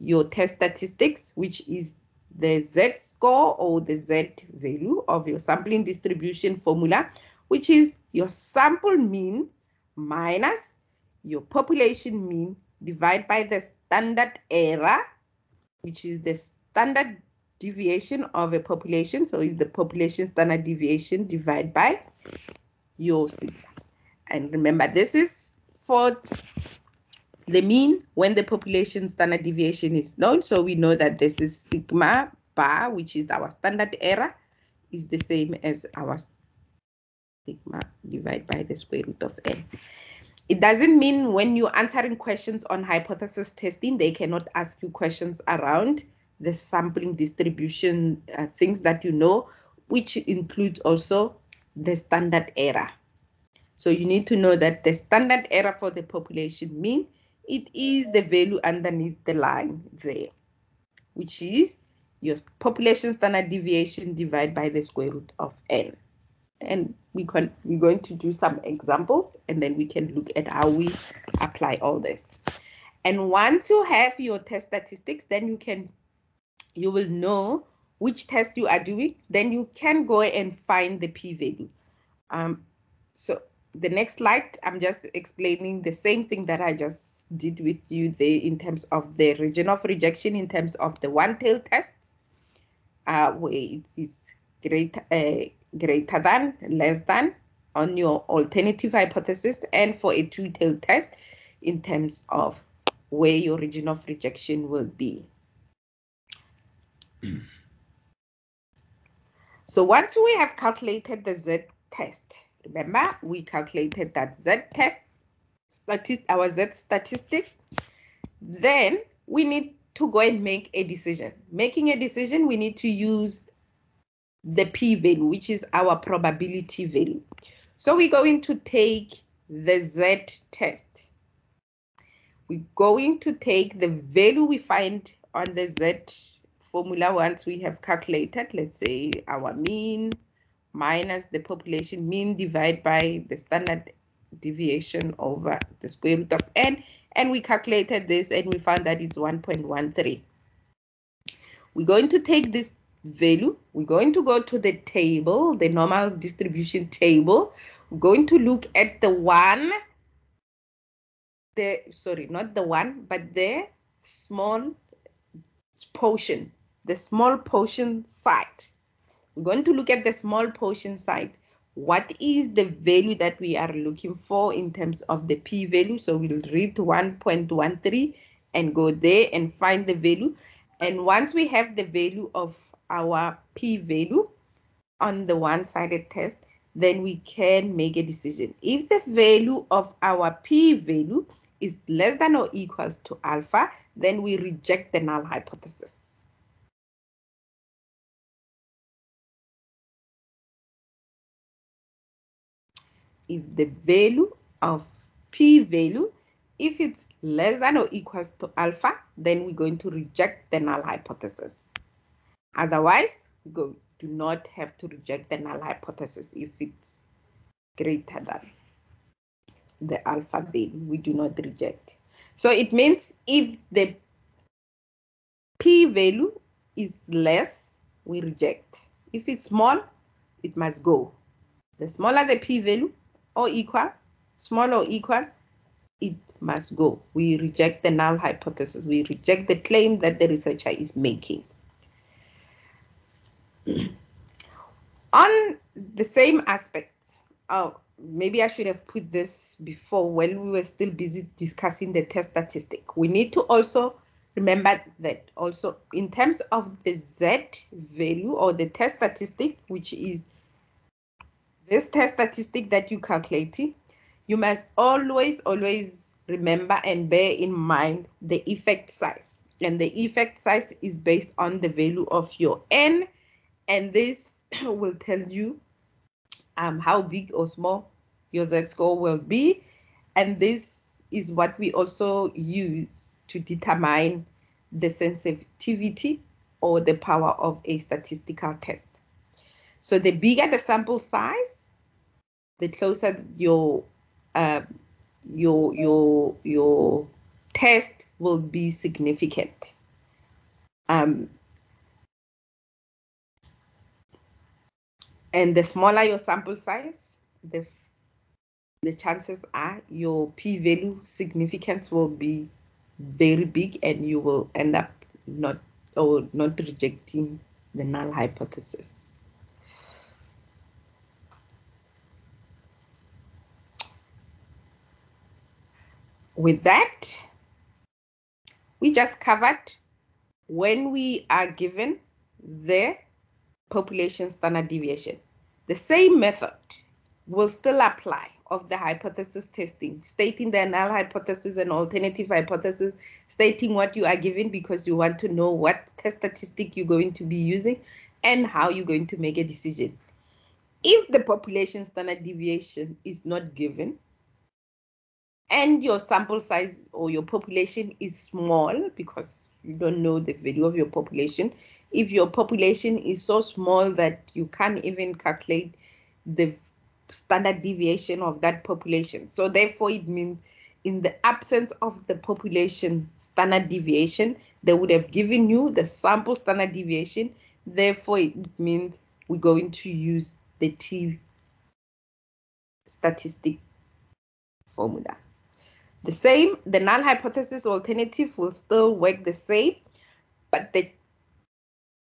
your test statistics, which is the Z score or the Z value of your sampling distribution formula, which is your sample mean minus your population mean divided by the standard error, which is the standard deviation of a population. So is the population standard deviation divided by your sigma. And remember, this is for the mean when the population standard deviation is known. So we know that this is sigma bar, which is our standard error, is the same as our sigma divided by the square root of n. It doesn't mean when you're answering questions on hypothesis testing, they cannot ask you questions around the sampling distribution uh, things that you know, which includes also the standard error. So you need to know that the standard error for the population mean it is the value underneath the line there, which is your population standard deviation divided by the square root of n. And we can, we're going to do some examples and then we can look at how we apply all this. And once you have your test statistics, then you can, you will know which test you are doing, then you can go and find the p-value. Um, so the next slide, I'm just explaining the same thing that I just did with you there in terms of the region of rejection, in terms of the one-tail test, uh, where it is greater, uh, greater than, less than, on your alternative hypothesis, and for a two-tail test in terms of where your region of rejection will be. So once we have calculated the Z test, Remember, we calculated that Z test, statist, our Z statistic. Then we need to go and make a decision. Making a decision, we need to use the p-value, which is our probability value. So we're going to take the Z test. we're going to take the value we find on the Z formula once we have calculated, let's say our mean minus the population mean divided by the standard deviation over the square root of n and we calculated this and we found that it's 1.13. We're going to take this value, we're going to go to the table, the normal distribution table. We're going to look at the one, the, sorry, not the one, but the small portion, the small portion side. We're going to look at the small portion side what is the value that we are looking for in terms of the p-value. So we'll read 1.13 and go there and find the value. And once we have the value of our p-value on the one-sided test, then we can make a decision. If the value of our p-value is less than or equals to alpha, then we reject the null hypothesis. If the value of p-value, if it's less than or equals to alpha, then we're going to reject the null hypothesis. Otherwise, we go, do not have to reject the null hypothesis if it's greater than the alpha value. We do not reject. So it means if the p-value is less, we reject. If it's small, it must go. The smaller the p-value, or equal, small or equal, it must go. We reject the null hypothesis. We reject the claim that the researcher is making. *clears throat* On the same aspect, oh, maybe I should have put this before when we were still busy discussing the test statistic. We need to also remember that also in terms of the Z value or the test statistic, which is this test statistic that you calculated, you must always, always remember and bear in mind the effect size. And the effect size is based on the value of your n. And this *clears throat* will tell you um, how big or small your z-score will be. And this is what we also use to determine the sensitivity or the power of a statistical test. So the bigger the sample size, the closer your uh, your your your test will be significant. Um, and the smaller your sample size, the the chances are your p-value significance will be very big and you will end up not or not rejecting the null hypothesis. With that, we just covered when we are given the population standard deviation. The same method will still apply of the hypothesis testing, stating the null hypothesis and alternative hypothesis, stating what you are given because you want to know what test statistic you're going to be using and how you're going to make a decision. If the population standard deviation is not given, and your sample size or your population is small because you don't know the value of your population. If your population is so small that you can't even calculate the standard deviation of that population. So therefore it means in the absence of the population standard deviation, they would have given you the sample standard deviation. Therefore it means we're going to use the T statistic formula. The same, the null hypothesis alternative will still work the same, but the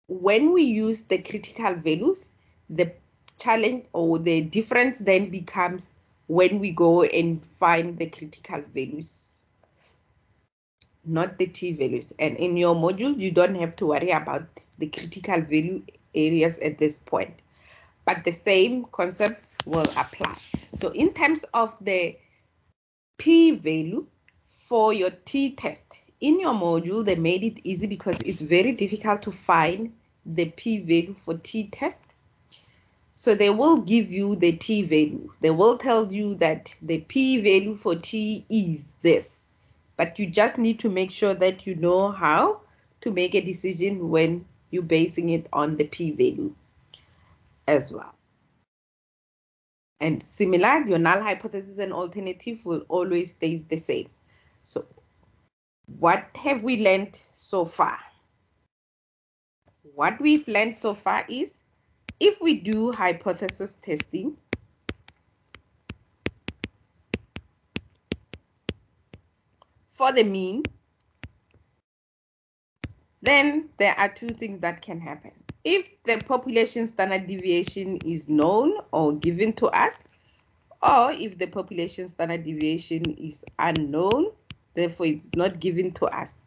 when we use the critical values, the challenge or the difference then becomes when we go and find the critical values, not the t values. And in your module, you don't have to worry about the critical value areas at this point, but the same concepts will apply. So in terms of the p-value for your t-test. In your module, they made it easy because it's very difficult to find the p-value for t-test. So they will give you the t-value. They will tell you that the p-value for t is this. but you just need to make sure that you know how to make a decision when you're basing it on the p-value as well. And similar, your null hypothesis and alternative will always stay the same. So what have we learned so far? What we've learned so far is if we do hypothesis testing, for the mean, then there are two things that can happen. If the population standard deviation is known or given to us, or if the population standard deviation is unknown, therefore it's not given to us,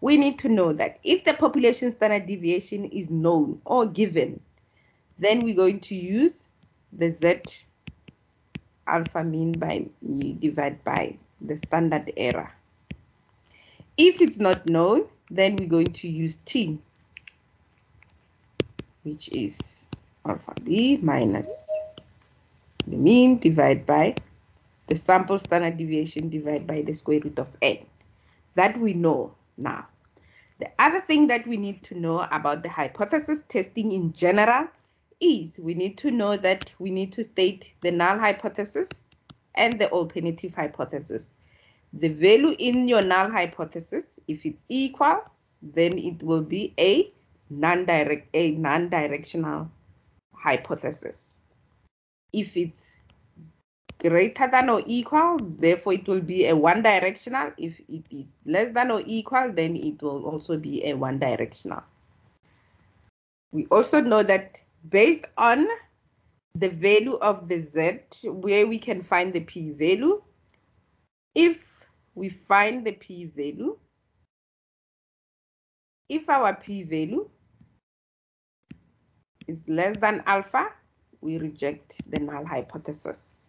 we need to know that if the population standard deviation is known or given, then we're going to use the Z alpha mean by mu divided by the standard error. If it's not known, then we're going to use T, which is alpha B minus the mean divided by the sample standard deviation divided by the square root of n. That we know now. The other thing that we need to know about the hypothesis testing in general is we need to know that we need to state the null hypothesis and the alternative hypothesis the value in your null hypothesis, if it's equal, then it will be a non-direct a non-directional hypothesis. If it's greater than or equal, therefore it will be a one directional. If it is less than or equal, then it will also be a one directional. We also know that based on the value of the Z, where we can find the p-value, if we find the p-value. If our p-value is less than alpha, we reject the null hypothesis.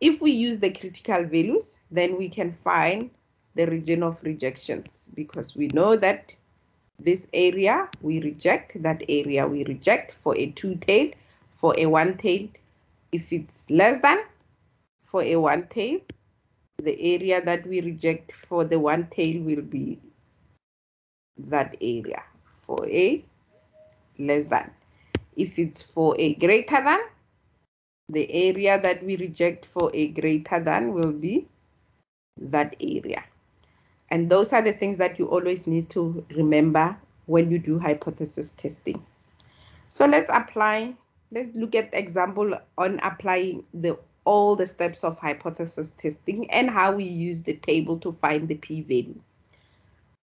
If we use the critical values, then we can find the region of rejections because we know that this area we reject, that area we reject for a two-tailed, for a one-tailed. If it's less than, for a one-tailed, the area that we reject for the one tail will be that area for a less than. If it's for a greater than, the area that we reject for a greater than will be that area. And those are the things that you always need to remember when you do hypothesis testing. So let's apply, let's look at example on applying the all the steps of hypothesis testing and how we use the table to find the p-value.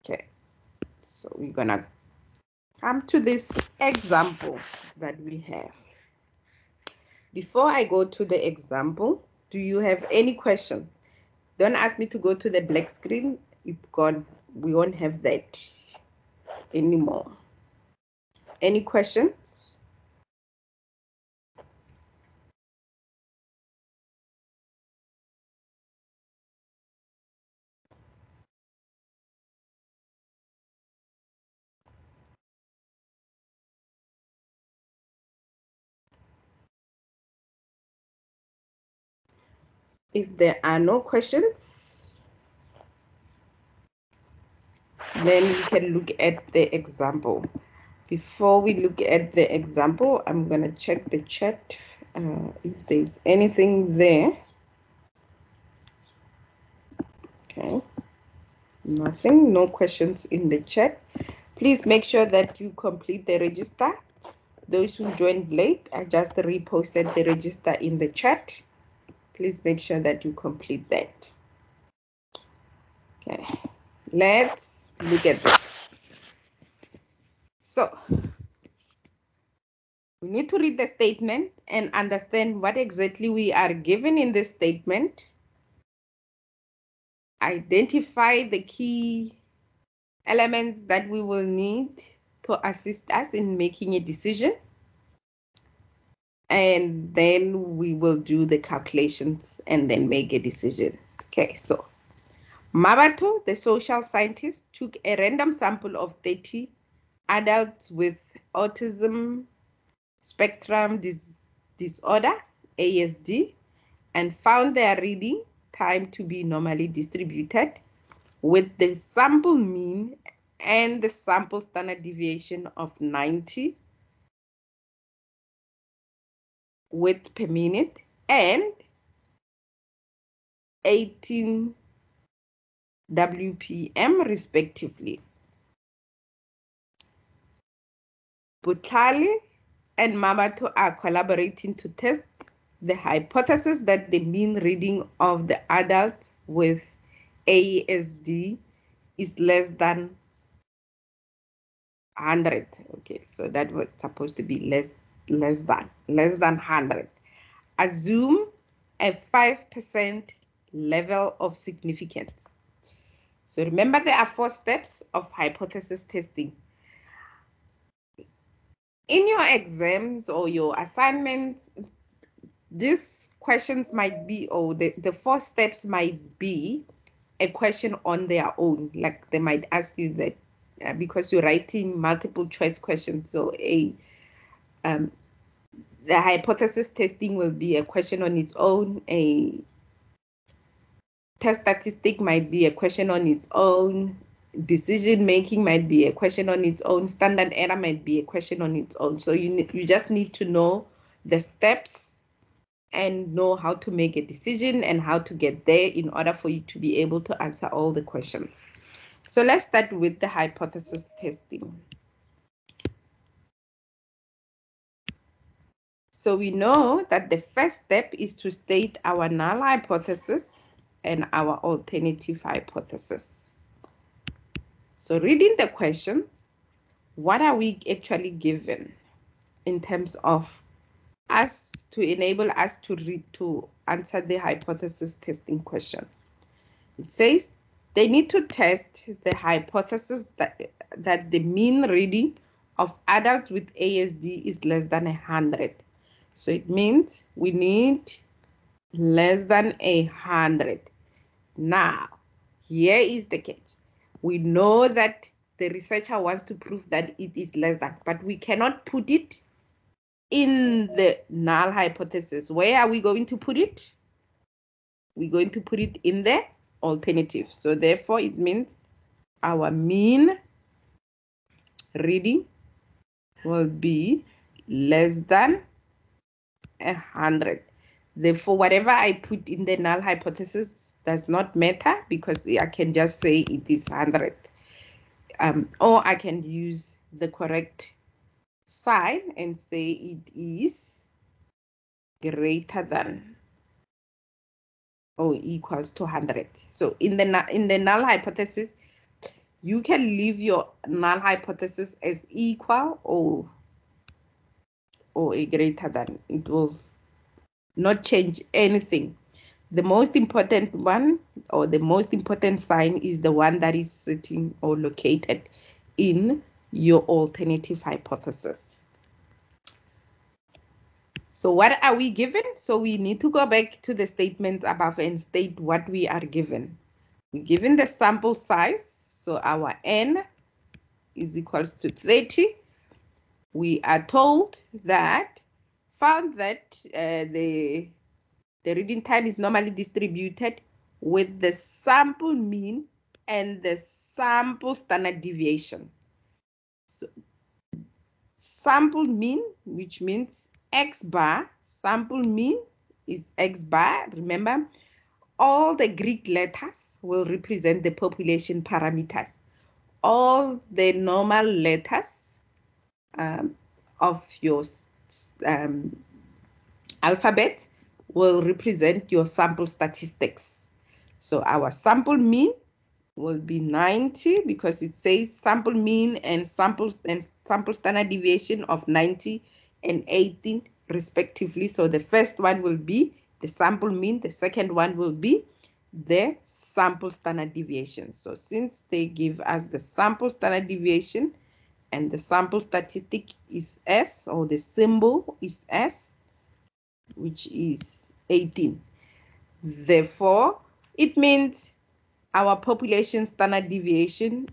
Okay, so we're gonna come to this example that we have. Before I go to the example, do you have any question? Don't ask me to go to the black screen. It's gone. We won't have that anymore. Any questions? If there are no questions, then we can look at the example. Before we look at the example, I'm going to check the chat uh, if there's anything there. Okay, nothing, no questions in the chat. Please make sure that you complete the register. Those who joined late, I just reposted the register in the chat please make sure that you complete that. Okay, let's look at this. So we need to read the statement and understand what exactly we are given in this statement. Identify the key elements that we will need to assist us in making a decision and then we will do the calculations and then make a decision. Okay, so Mmabatho, the social scientist, took a random sample of 30 adults with autism spectrum dis disorder, ASD, and found their reading time to be normally distributed with the sample mean and the sample standard deviation of 90 width per minute and 18 WPM respectively. Butlali and Mmabatho are collaborating to test the hypothesis that the mean reading of the adult with ASD is less than 100. Okay, so that was supposed to be less less than less than 100. Assume a 5% level of significance. So remember there are four steps of hypothesis testing. In your exams or your assignments, these questions might be, or the, the four steps might be a question on their own. Like they might ask you that uh, because you're writing multiple choice questions. So a um, the hypothesis testing will be a question on its own. A test statistic might be a question on its own. Decision making might be a question on its own. Standard error might be a question on its own. So you you just need to know the steps and know how to make a decision and how to get there in order for you to be able to answer all the questions. So let's start with the hypothesis testing. So we know that the first step is to state our null hypothesis and our alternative hypothesis. So reading the questions, what are we actually given in terms of us to enable us to read to answer the hypothesis testing question? It says they need to test the hypothesis that, that the mean reading of adults with ASD is less than 100. So it means we need less than a 100. Now, here is the catch. We know that the researcher wants to prove that it is less than, but we cannot put it in the null hypothesis. Where are we going to put it? We're going to put it in the alternative. So therefore, it means our mean reading will be less than a hundred. Therefore, whatever I put in the null hypothesis does not matter because I can just say it is 100. Um, or I can use the correct sign and say it is greater than or equals to 100. So in the in the null hypothesis, you can leave your null hypothesis as equal or or a greater than. It will not change anything. The most important one or the most important sign is the one that is sitting or located in your alternative hypothesis. So what are we given? So we need to go back to the statements above and state what we are given. We're given the sample size. So our n is equals to 30. We are told that found that uh, the, the reading time is normally distributed with the sample mean and the sample standard deviation. So sample mean, which means x bar, sample mean is x bar. Remember, all the Greek letters will represent the population parameters. All the normal letters um, of your um, alphabet will represent your sample statistics. So our sample mean will be 90 because it says sample mean and sample and sample standard deviation of 90 and 18 respectively. So the first one will be the sample mean, the second one will be the sample standard deviation. So since they give us the sample standard deviation and the sample statistic is S or the symbol is S, which is 18. Therefore, it means our population standard deviation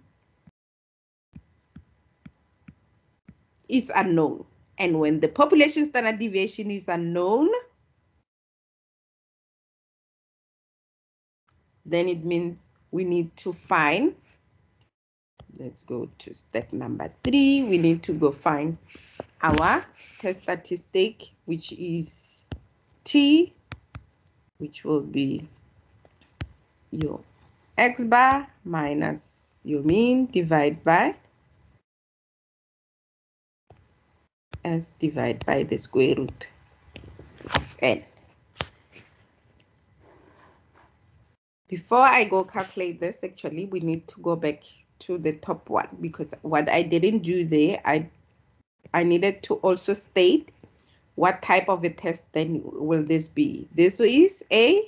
is unknown. And when the population standard deviation is unknown, then it means we need to find, let's go to step number three. We need to go find our test statistic, which is T, which will be your x bar minus your mean divided by s divided by the square root of n. Before I go calculate this, actually, we need to go back to the top one because what I didn't do there, I I needed to also state what type of a test then will this be. This is a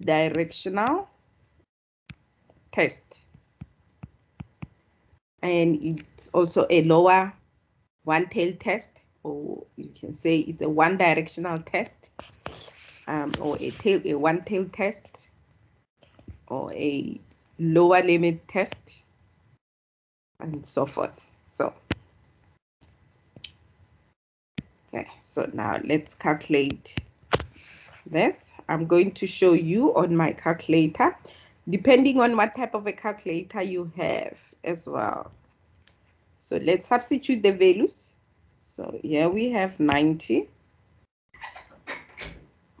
directional test. And it's also a lower one-tail test, or you can say it's a one-directional test, um, or a tail, a one-tail test, or a lower limit test, and so forth. So, okay, so now let's calculate this. I'm going to show you on my calculator, depending on what type of a calculator you have as well. So let's substitute the values. So here we have 90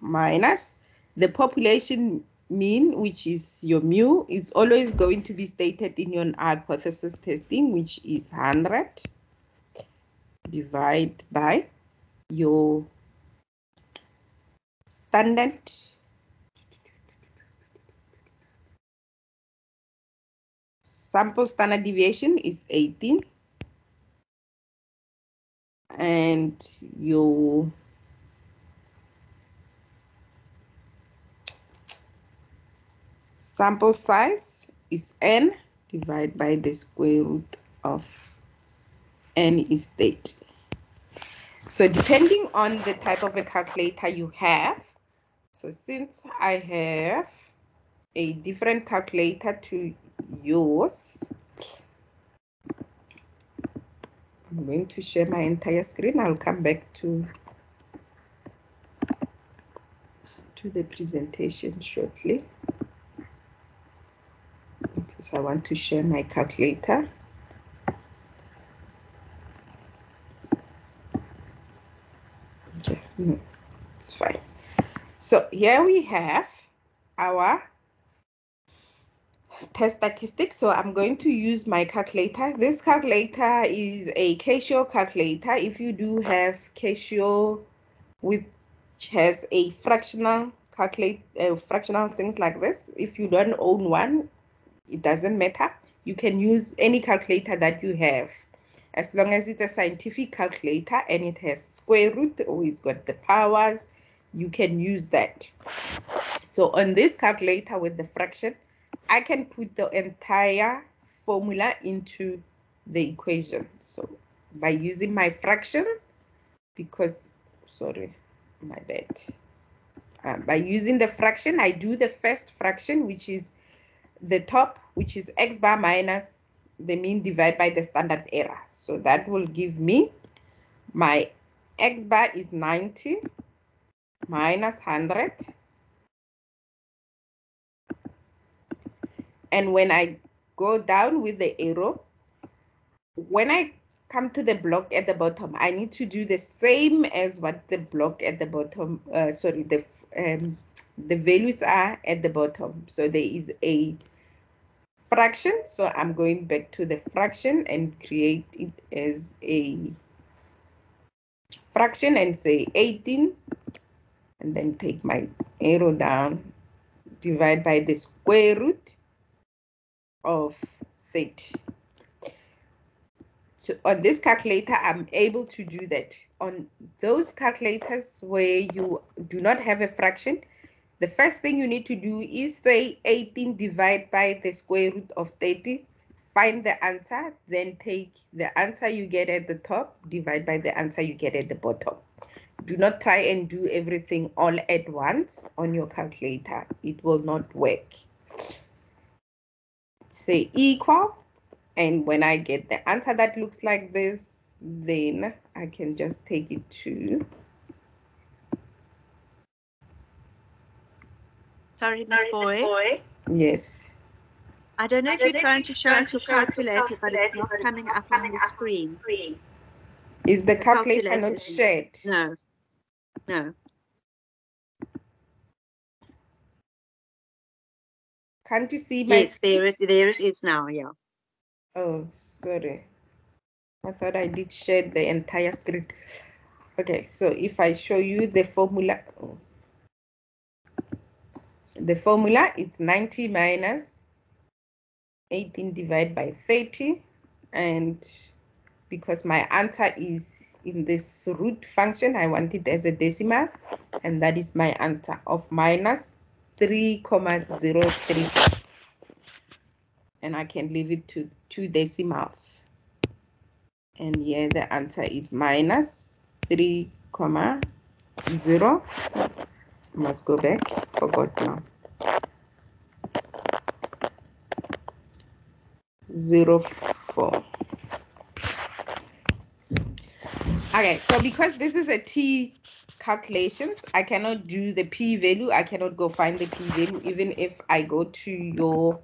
minus the population mean, which is your mu, is always going to be stated in your hypothesis testing, which is 100 divided by your standard sample standard deviation is 18 and your sample size is n divided by the square root of n is 8. So depending on the type of a calculator you have, so since I have a different calculator to use, I'm going to share my entire screen. I'll come back to to the presentation shortly because I want to share my calculator. Mm, it's fine. So here we have our test statistics. So I'm going to use my calculator. This calculator is a Casio calculator. If you do have Casio which has a fractional calculate uh, fractional things like this, if you don't own one, it doesn't matter. You can use any calculator that you have as long as it's a scientific calculator and it has square root or it's got the powers, you can use that. So on this calculator with the fraction, I can put the entire formula into the equation. So by using my fraction, because, sorry, my bad. Uh, by using the fraction, I do the first fraction, which is the top, which is x bar minus the mean divided by the standard error. So that will give me my x bar is 90 minus 100. And when I go down with the arrow, when I come to the block at the bottom, I need to do the same as what the block at the bottom, uh, sorry, the um, the values are at the bottom. So there is a fraction. So I'm going back to the fraction and create it as a fraction and say 18 and then take my arrow down, divide by the square root of 30. So on this calculator, I'm able to do that. On those calculators where you do not have a fraction, the first thing you need to do is say 18 divided by the square root of 30. Find the answer, then take the answer you get at the top, divide by the answer you get at the bottom. Do not try and do everything all at once on your calculator. It will not work. Say equal, and when I get the answer that looks like this, then I can just take it to Sorry, Miss Booi. Yes. I don't know if you're trying to show us your calculator, but it's not coming up on the screen. Is the calculator calculator not shared? No. No. Can't you see my Yes, there it there it is now, yeah. Oh, sorry. I thought I did share the entire screen. Okay, so if I show you the formula, oh. The formula it's 90 minus 18 divided by 30. And because my answer is in this root function, I want it as a decimal. And that is my answer of minus 3,03 and I can leave it to two decimals. And here the answer is minus 3 comma 0. Must go back, forgot now. 0 4. Okay, so because this is a T calculations, I cannot do the P value. I cannot go find the P value even if I go to your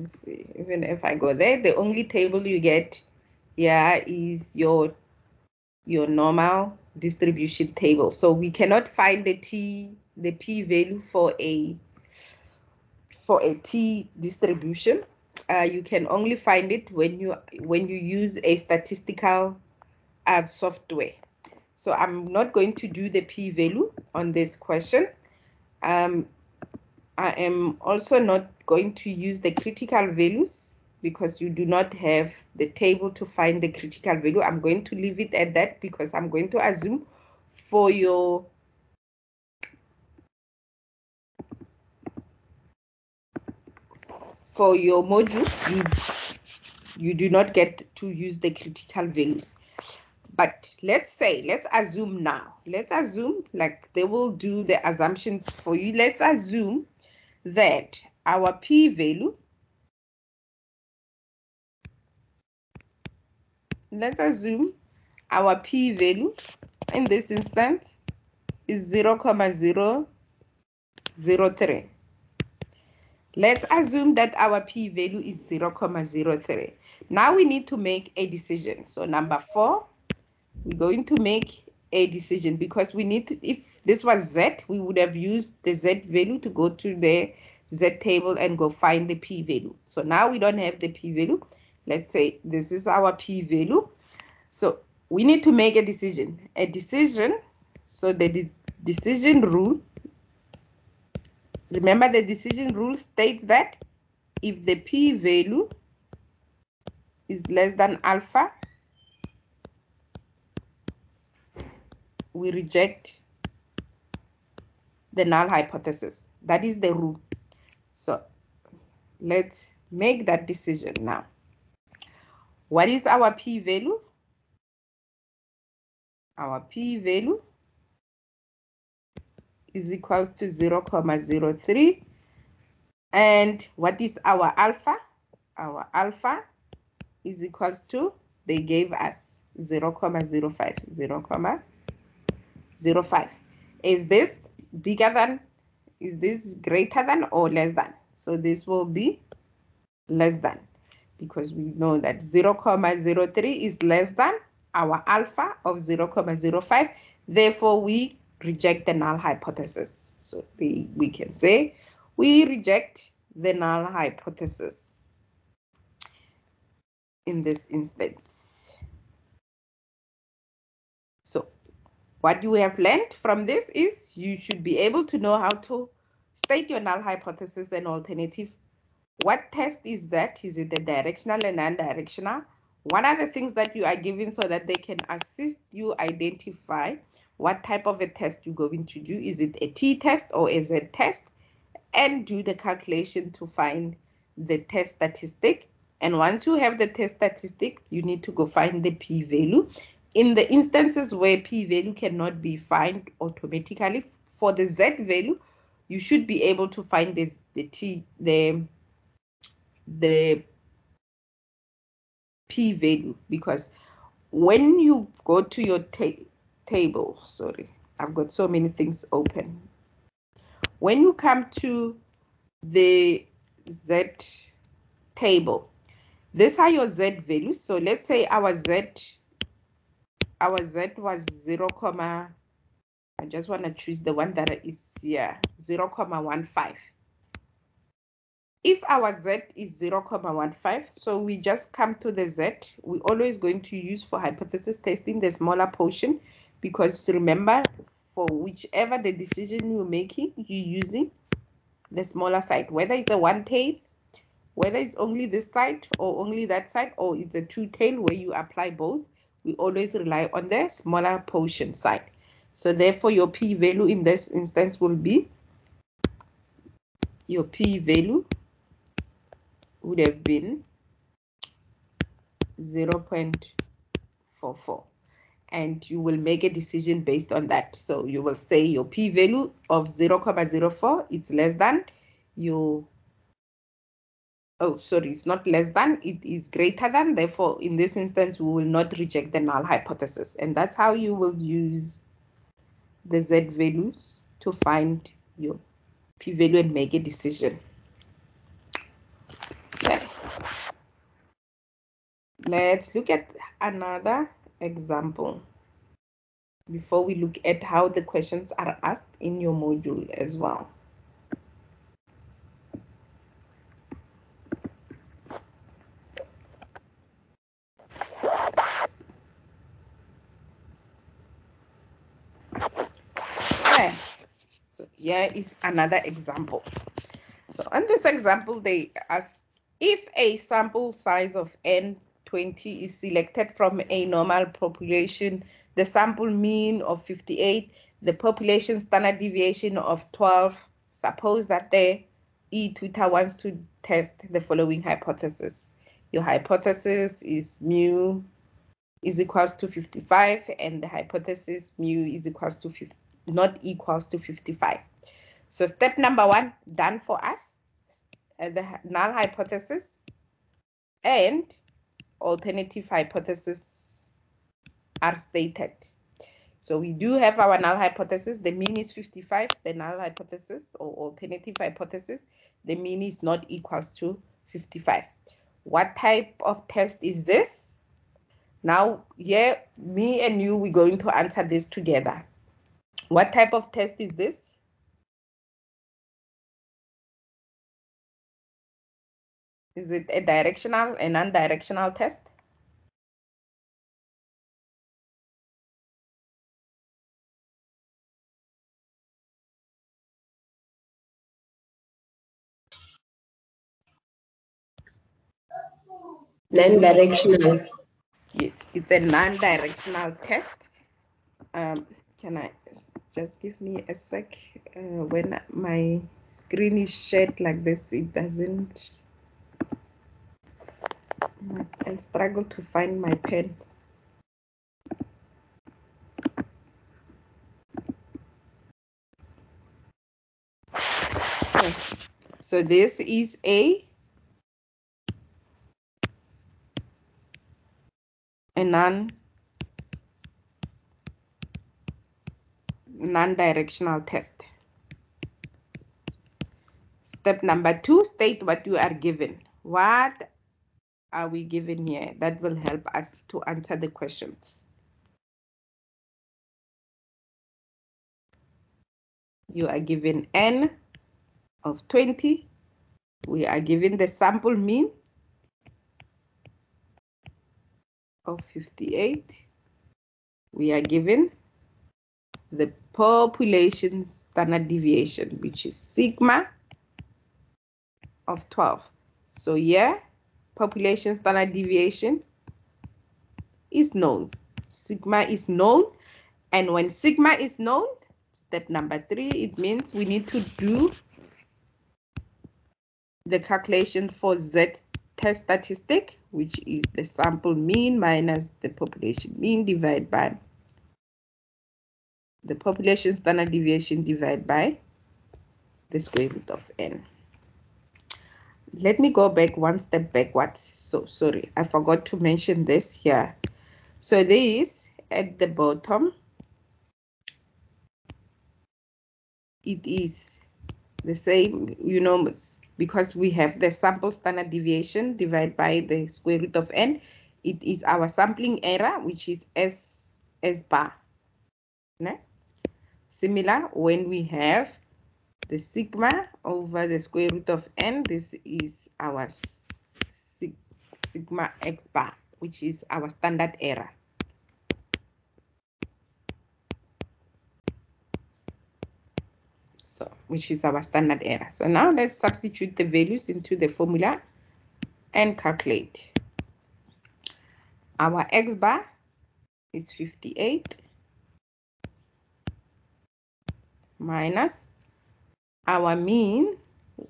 let's see. Even if i go there the only table you get yeah is your your normal distribution table. So we cannot find the t the p value for a for a t distribution. Uh, you can only find it when you when you use a statistical uh, software. So i'm not going to do the p value on this question. Um, I am also not going to use the critical values because you do not have the table to find the critical value. I'm going to leave it at that because I'm going to assume for your for your module, you you do not get to use the critical values. But let's say, let's assume now, let's assume like they will do the assumptions for you. Let's assume that our p-value let's assume our p-value in this instance is 0 comma 0 0 3 let's assume that our p-value is 0 comma 0 3 now we need to make a decision. So number four we're going to make a decision because we need to, if this was Z, we would have used the Z value to go to the Z table and go find the P value. So now we don't have the P value. Let's say this is our P value. So we need to make a decision. A decision, so the de decision rule, remember the decision rule states that if the P value is less than alpha, we reject the null hypothesis. That is the rule. So let's make that decision now. What is our p-value? Our p-value is equals to 0, comma 0.03. And what is our alpha? Our alpha is equals to, they gave us 0, comma 0.05, 0, 0.05. Is this bigger than, is this greater than or less than? So this will be less than because we know that 0, 0.03 is less than our alpha of 0, 0.05. Therefore, we reject the null hypothesis. So we, we can say we reject the null hypothesis in this instance. What you have learned from this is you should be able to know how to state your null hypothesis and alternative. What test is that? Is it the directional and non-directional? What are the things that you are given so that they can assist you identify what type of a test you're going to do? Is it a T test or a Z test? And do the calculation to find the test statistic. And once you have the test statistic, you need to go find the p-value. In the instances where p-value cannot be found automatically, for the z value, you should be able to find this the t the the p value because when you go to your ta table, sorry, I've got so many things open. When you come to the Z table, these are your Z values. So let's say our Z, our Z was 0, comma, I just want to choose the one that is here, 0, comma 0.15 if our z is 0 0.15 so we just come to the z we're always going to use for hypothesis testing the smaller portion because remember for whichever the decision you're making you're using the smaller side whether it's a one tail whether it's only this side or only that side or it's a two tail where you apply both we always rely on the smaller portion side so therefore your p-value in this instance will be your p-value would have been 0 0.44 and you will make a decision based on that. So you will say your p-value of 0, 0.04 it's less than your oh sorry it's not less than it is greater than therefore in this instance we will not reject the null hypothesis. And that's how you will use the z values to find your p-value and make a decision. Let's look at another example before we look at how the questions are asked in your module as well. Okay. So here is another example. So on this example, they ask if a sample size of n 20 is selected from a normal population, the sample mean of 58, the population standard deviation of 12. Suppose that the e-tutor wants to test the following hypothesis. Your hypothesis is mu is equals to 55 and the hypothesis mu is equals to 50, not equals to 55. So step number one done for us, the null hypothesis and alternative hypothesis are stated. So we do have our null hypothesis. The mean is 55, the null hypothesis or alternative hypothesis. The mean is not equals to 55. What type of test is this? Now, here, me and you, we're going to answer this together. What type of test is this? Is it a directional, a non-directional test? Non-directional. Yes, it's a non-directional test. Um, can I just give me a sec? Uh, when my screen is shared like this, it doesn't I struggle to find my pen. Okay. So this is a a non non-directional test. Step number two, state what you are given. What are we given here that will help us to answer the questions. You are given n of 20. We are given the sample mean of 58. We are given the population standard deviation, which is sigma of 12. So here population standard deviation is known. Sigma is known. And when sigma is known, step number three, it means we need to do the calculation for Z test statistic, which is the sample mean minus the population mean divided by the population standard deviation divided by the square root of n let me go back one step backwards. So sorry, I forgot to mention this here. So this at the bottom, it is the same, you know, because we have the sample standard deviation divided by the square root of n, it is our sampling error, which is S, S bar. Ne? Similar, when we have the sigma over the square root of n, this is our sig sigma x bar, which is our standard error. So, which is our standard error. So now let's substitute the values into the formula and calculate. Our x bar is 58 minus our mean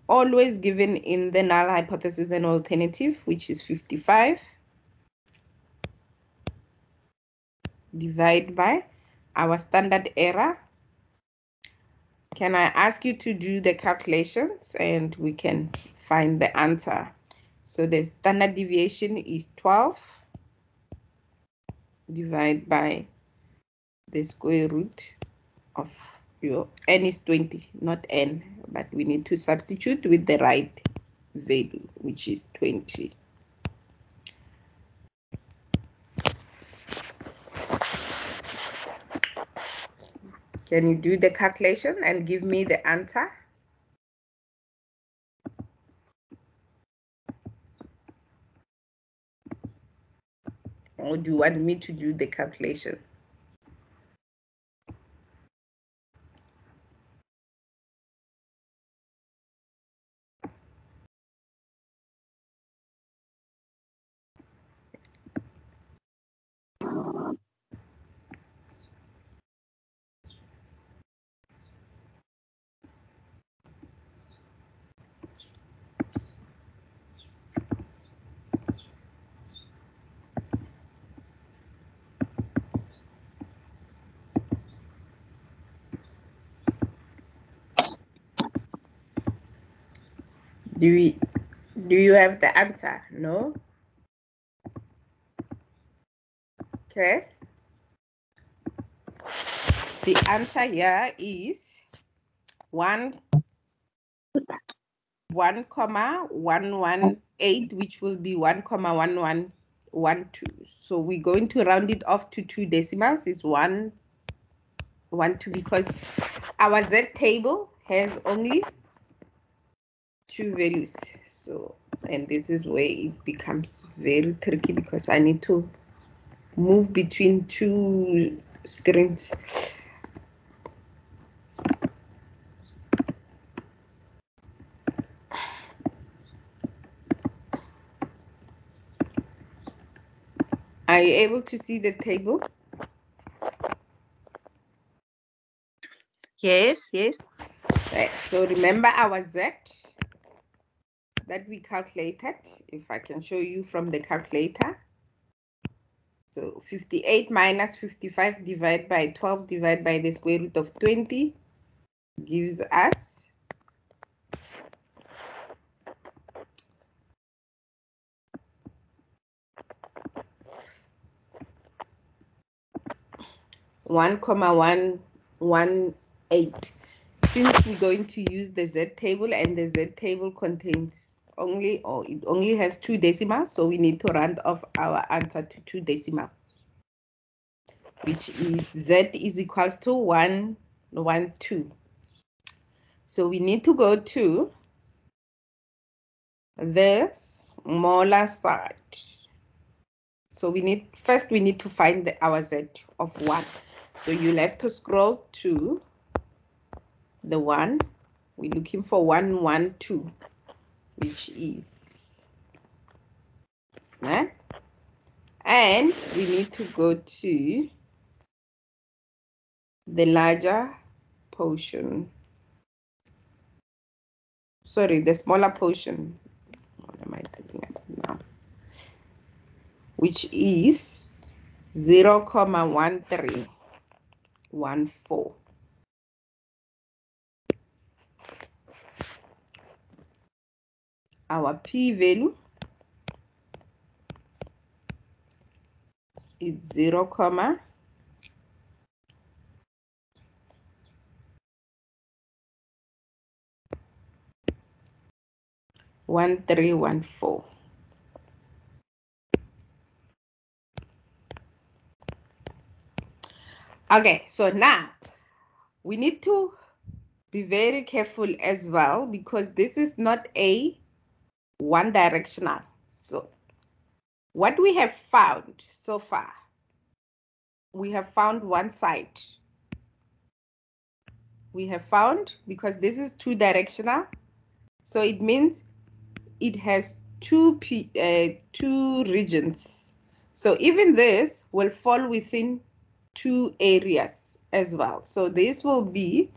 always given in the null hypothesis and alternative, which is 55, divide by our standard error. Can I ask you to do the calculations and we can find the answer? So the standard deviation is 12 divided by the square root of your n is 20, not n, but we need to substitute with the right value, which is 20. Can you do the calculation and give me the answer? Or do you want me to do the calculation? Do we do you have the answer? No? Okay. The answer here is one one comma one one eight, which will be one comma one one one two. So we're going to round it off to two decimals. Is one one two because our Z table has only two values. So, and this is where it becomes very tricky because I need to move between two screens. Are you able to see the table? Yes, yes. Right, so remember our Z that we calculated, if I can show you from the calculator. So 58 minus 55 divided by 12 divided by the square root of 20 gives us one comma one one eight. Since we're going to use the Z table and the Z table contains only, or it only has two decimals, so we need to round off our answer to two decimal, which is Z is equals to one, one, two. So we need to go to this smaller side. So we need, first we need to find the our Z of one. So you'll have to scroll to the one, we're looking for one, one, two which is right? and we need to go to the larger portion. Sorry the smaller portion. What am i talking about now? Which is 0 0.1314 our p value is 0 comma 1314. Okay, so now we need to be very careful as well because this is not a one directional. So what we have found so far, we have found one side. We have found because this is two directional. So it means it has two uh, two regions. So even this will fall within two areas as well. So this will be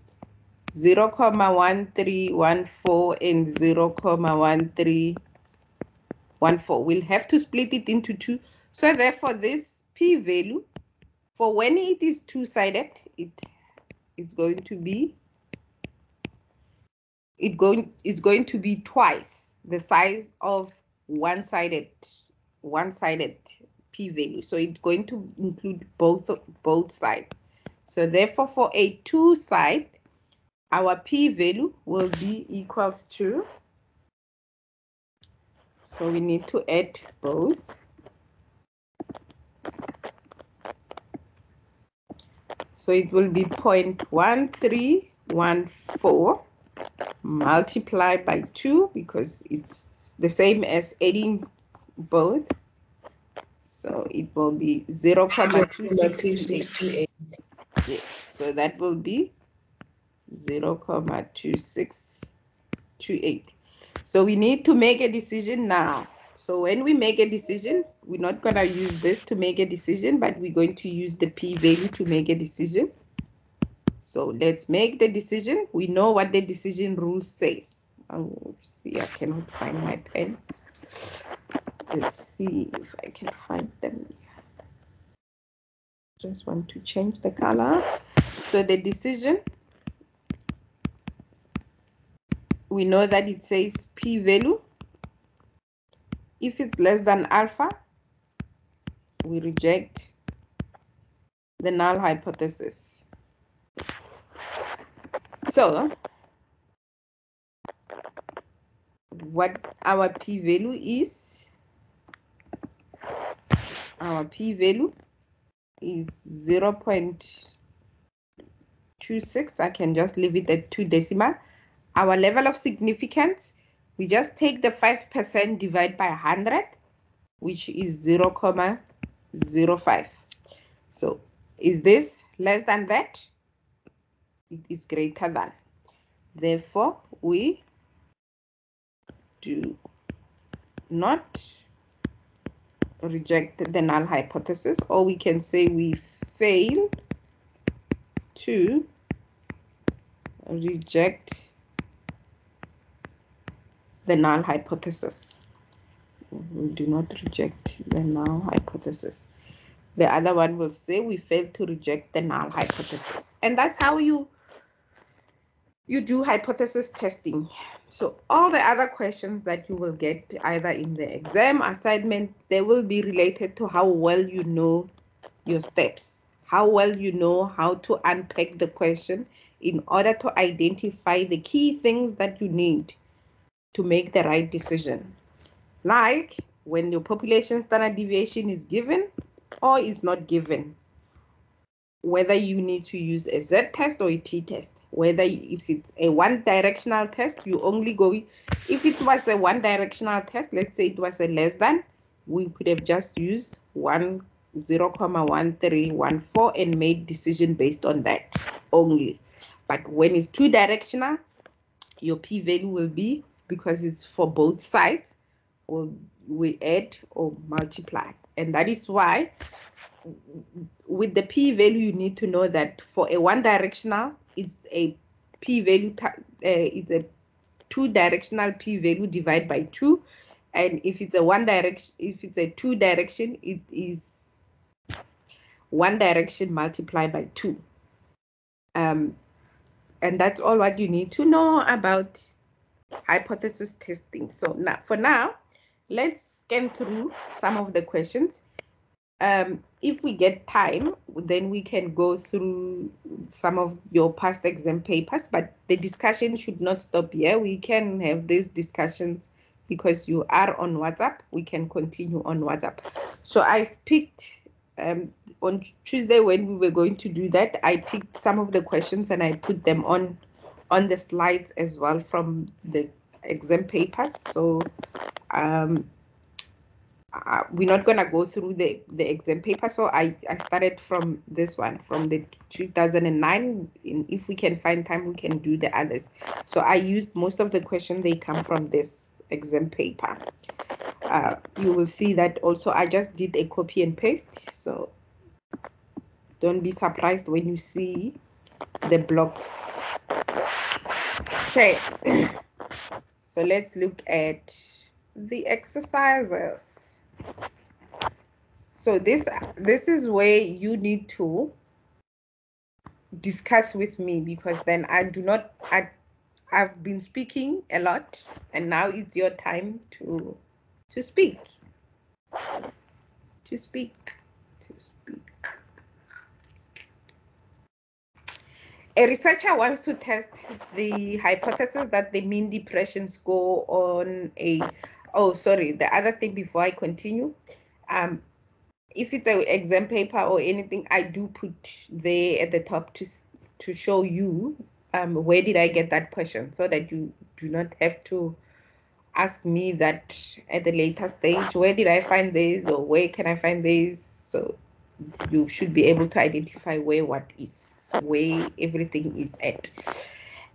0, 0.1314 and 0, 0.1314. We'll have to split it into two. So therefore this p-value, for when it is two-sided, it it's going to be it going is going to be twice the size of one-sided one-sided p-value. So it's going to include both of both sides. So therefore, for a two-side, our p-value will be equals to, so we need to add both. So it will be 0.1314 multiplied by 2 because it's the same as adding both. So it will be 0, 0.2628. Yes, so that will be 0, 0.2628. So we need to make a decision now. So when we make a decision, we're not going to use this to make a decision, but we're going to use the p-value to make a decision. So let's make the decision. We know what the decision rule says. Oh, see, I cannot find my pens. Let's see if I can find them. Just want to change the color. So the decision, we know that it says p-value. If it's less than alpha, we reject the null hypothesis. So what our p-value is, our p-value is 0 0.26. I can just leave it at two decimal. Our level of significance, we just take the 5% divide by 100, which is 0, 0.05. So is this less than that? It is greater than. Therefore, we do not reject the null hypothesis, or we can say we fail to reject the null hypothesis. We do not reject the null hypothesis. The other one will say we fail to reject the null hypothesis. And that's how you you do hypothesis testing. So all the other questions that you will get either in the exam assignment, they will be related to how well you know your steps, how well you know how to unpack the question in order to identify the key things that you need to make the right decision. Like when your population standard deviation is given or is not given, whether you need to use a Z test or a T test whether if it's a one directional test, you only go, if it was a one directional test, let's say it was a less than, we could have just used one 0, 0.1314 and made decision based on that only. But when it's two directional, your p-value will be, because it's for both sides, we add or multiply. And that is why with the p-value, you need to know that for a one directional, it's a p-value, uh, it's a two-directional p-value divided by two. And if it's a one direction, if it's a two direction, it is one direction multiplied by two. Um, and that's all what you need to know about hypothesis testing. So now, for now, let's scan through some of the questions. um, if we get time, then we can go through some of your past exam papers, but the discussion should not stop here. We can have these discussions because you are on WhatsApp. We can continue on WhatsApp. So I've picked um, on Tuesday when we were going to do that, I picked some of the questions and I put them on on the slides as well from the exam papers. So um, uh, we're not gonna go through the the exam paper. So I I started from this one from the 2009. In, if we can find time, we can do the others. So I used most of the questions. They come from this exam paper. Uh, you will see that also I just did a copy and paste. So don't be surprised when you see the blocks. Okay, *clears throat* so let's look at the exercises. So this this is where you need to discuss with me because then I do not I I've been speaking a lot and now it's your time to to speak. To speak. To speak. A researcher wants to test the hypothesis that the mean depression score on a oh sorry the other thing before I continue. Um if it's an exam paper or anything I do put there at the top to to show you um where did I get that question so that you do not have to ask me that at the later stage where did I find this or where can I find this? So you should be able to identify where what is where everything is at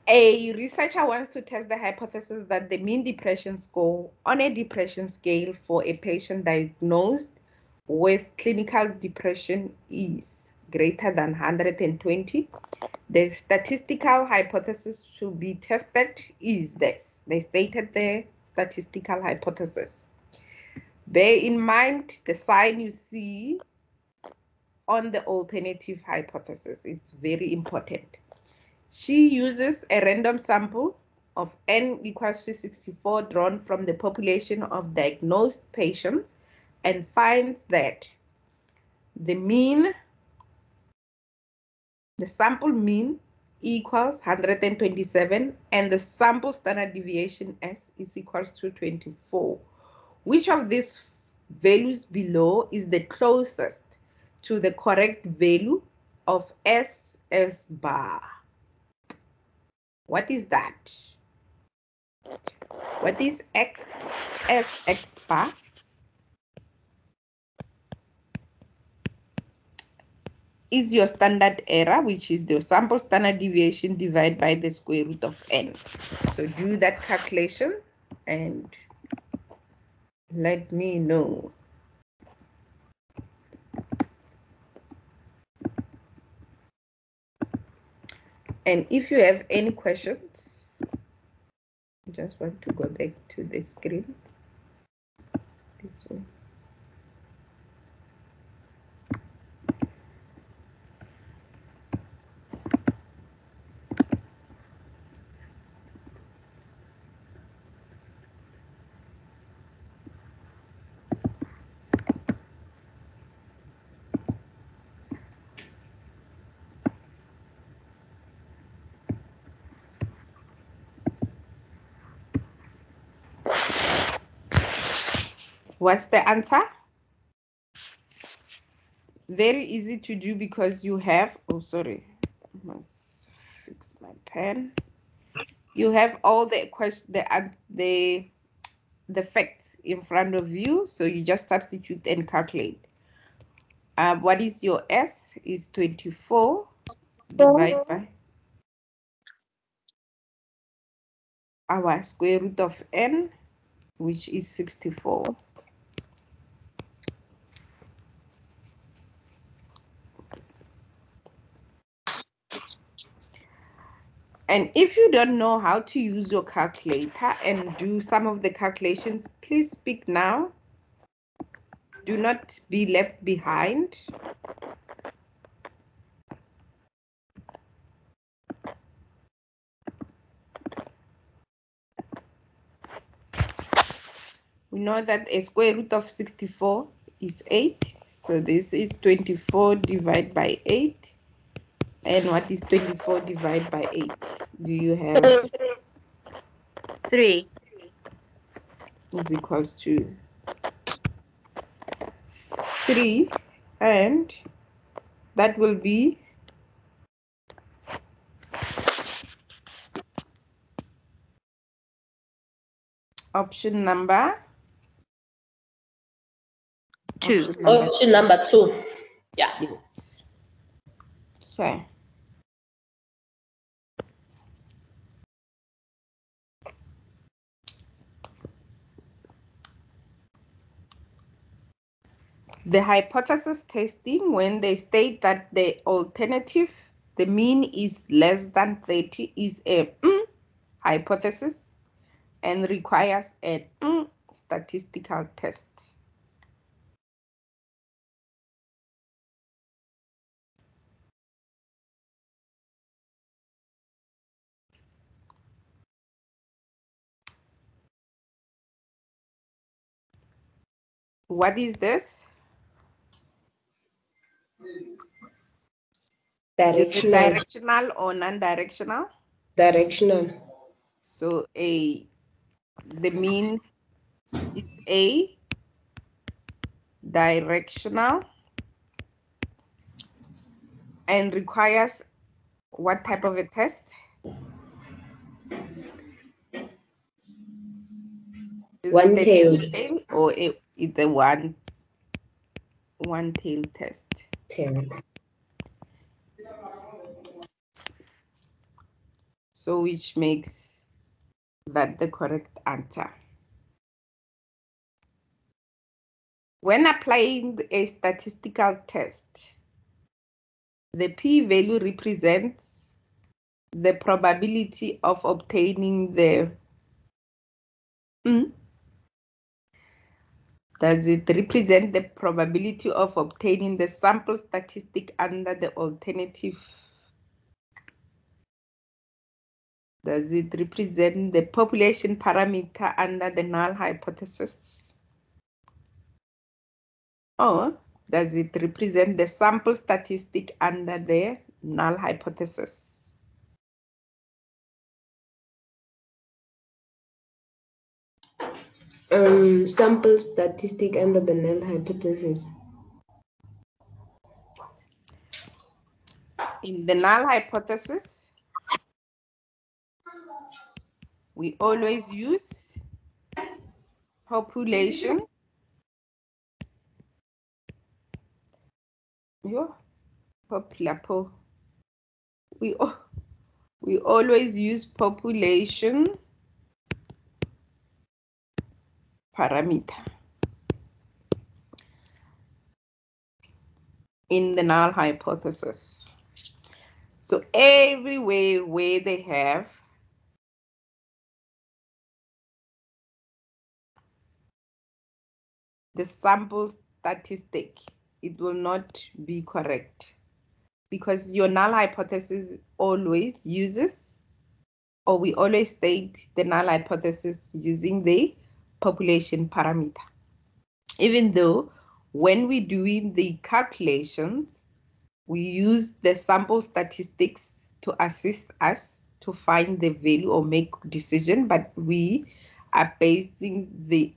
a researcher wants to test the hypothesis that the mean depression score on a depression scale for a patient diagnosed with clinical depression is greater than 120. The statistical hypothesis to be tested is this. They stated there statistical hypothesis. Bear in mind the sign you see on the alternative hypothesis. It's very important. She uses a random sample of n equals to 64 drawn from the population of diagnosed patients and finds that the mean, the sample mean equals 127 and the sample standard deviation S is equals to 24. Which of these values below is the closest to the correct value of S S bar? What is that? What is X S X bar? is your standard error, which is the sample standard deviation divided by the square root of n. So do that calculation and let me know. And if you have any questions, I just want to go back to the screen. This one. What's the answer? Very easy to do because you have, oh, sorry, I must fix my pen. You have all the question, the, the, the facts in front of you. So you just substitute and calculate. Uh, what is your S is 24 divided by our square root of n, which is 64. And if you don't know how to use your calculator and do some of the calculations, please speak now. Do not be left behind. We know that a square root of 64 is 8. So this is 24 divided by 8. And what is 24 divided by 8? Do you have? Three. Is equals to 3. And that will be option number Two. Option number Option number two. Yeah. Yes. Okay. The hypothesis testing, when they state that the alternative, the mean is less than 30, is a mm hypothesis and requires a mm statistical test. What is this? Directional. directional or non-directional? Directional. So a the mean is a directional and requires what type of a test? Is One-tailed. two-tail or a, it's a one one tail test? Ten. So which makes that the correct answer. When applying a statistical test, the p-value represents the probability of obtaining the Hmm? Does it represent the probability of obtaining the sample statistic under the alternative Does it represent the population parameter under the null hypothesis? Or does it represent the sample statistic under the null hypothesis? Um, sample statistic under the null hypothesis. In the null hypothesis, we always use population. We we always use population parameter in the null hypothesis. So everywhere where they have the sample statistic, it will not be correct because your null hypothesis always uses, or we always state the null hypothesis using the population parameter. Even though when we're doing the calculations, we use the sample statistics to assist us to find the value or make decision, but we are basing the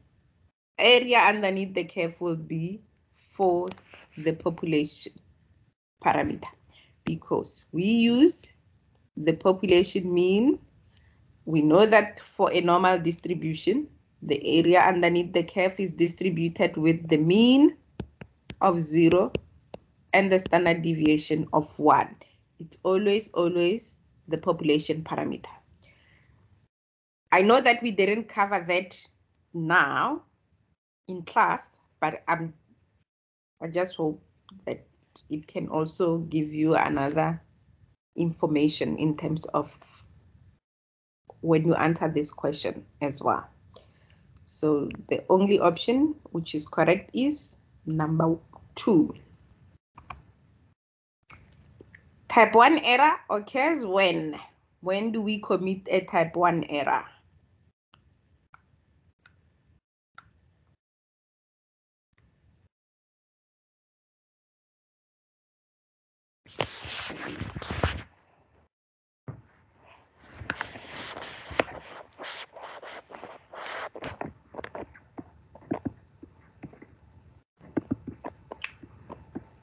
area underneath the curve will be for the population parameter because we use the population mean. We know that for a normal distribution, the area underneath the curve is distributed with the mean of zero and the standard deviation of one. It's always, always the population parameter. I know that we didn't cover that now in class, but I'm, I just hope that it can also give you another information in terms of when you answer this question as well. So the only option which is correct is number two. Type 1 error occurs when? When do we commit a type 1 error?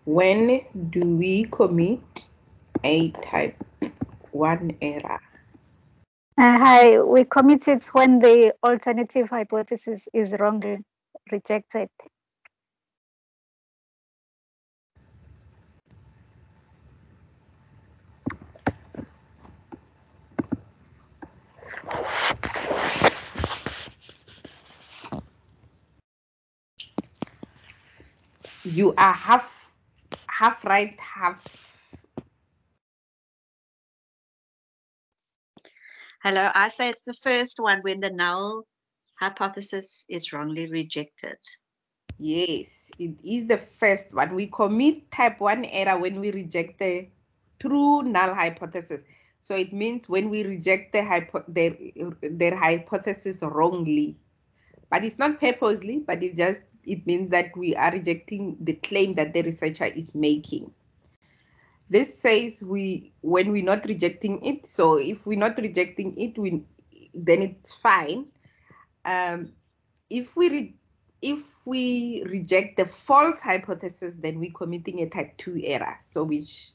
When do we commit a type 1 error? Uh, hi, we commit it when the alternative hypothesis is wrongly rejected. You are half half right, half Hello, I say it's the first one when the null hypothesis is wrongly rejected. Yes, it is the first one. We commit type 1 error when we reject the true null hypothesis. So it means when we reject the hypo their, their hypothesis wrongly. But it's not purposely, but it's just it means that we are rejecting the claim that the researcher is making. This says we when we're not rejecting it. So if we're not rejecting it, we then it's fine. Um, if we re, if we reject the false hypothesis, then we're committing a type 2 error. So which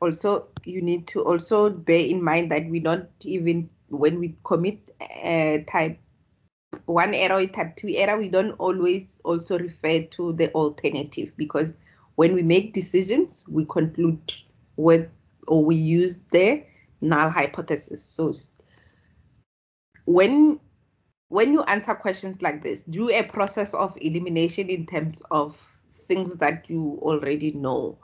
also you need to also bear in mind that we don't even when we commit a type one error type 2 error we don't always also refer to the alternative because when we make decisions we conclude with or we use the null hypothesis so when when you answer questions like this do a process of elimination in terms of things that you already know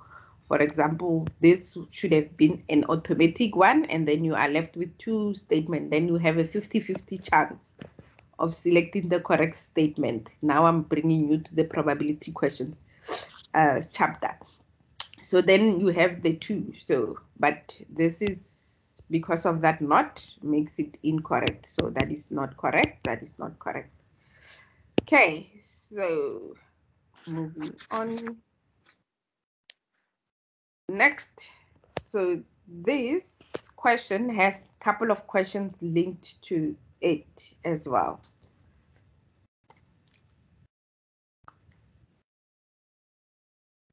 for example, this should have been an automatic one, and then you are left with two statements. Then you have a 50-50 chance of selecting the correct statement. Now I'm bringing you to the probability questions uh, chapter. So then you have the two. So, but this is because of that not makes it incorrect. So that is not correct. That is not correct. Okay, so moving on next so this question has a couple of questions linked to it as well.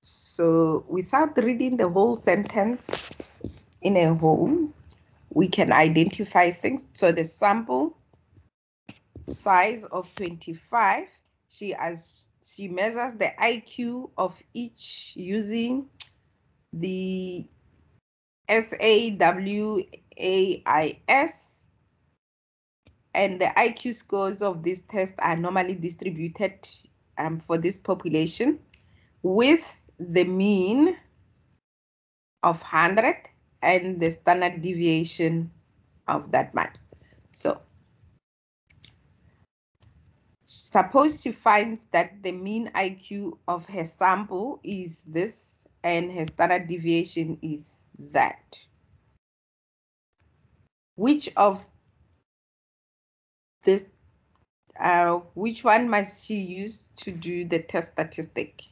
So without reading the whole sentence in a whole we can identify things. So the sample size of 25 she as she measures the IQ of each using the SAWAIS and the IQ scores of this test are normally distributed um, for this population with the mean of 100 and the standard deviation of that much. So suppose she finds that the mean IQ of her sample is this and her standard deviation is that. Which of this, uh, which one must she use to do the test statistic?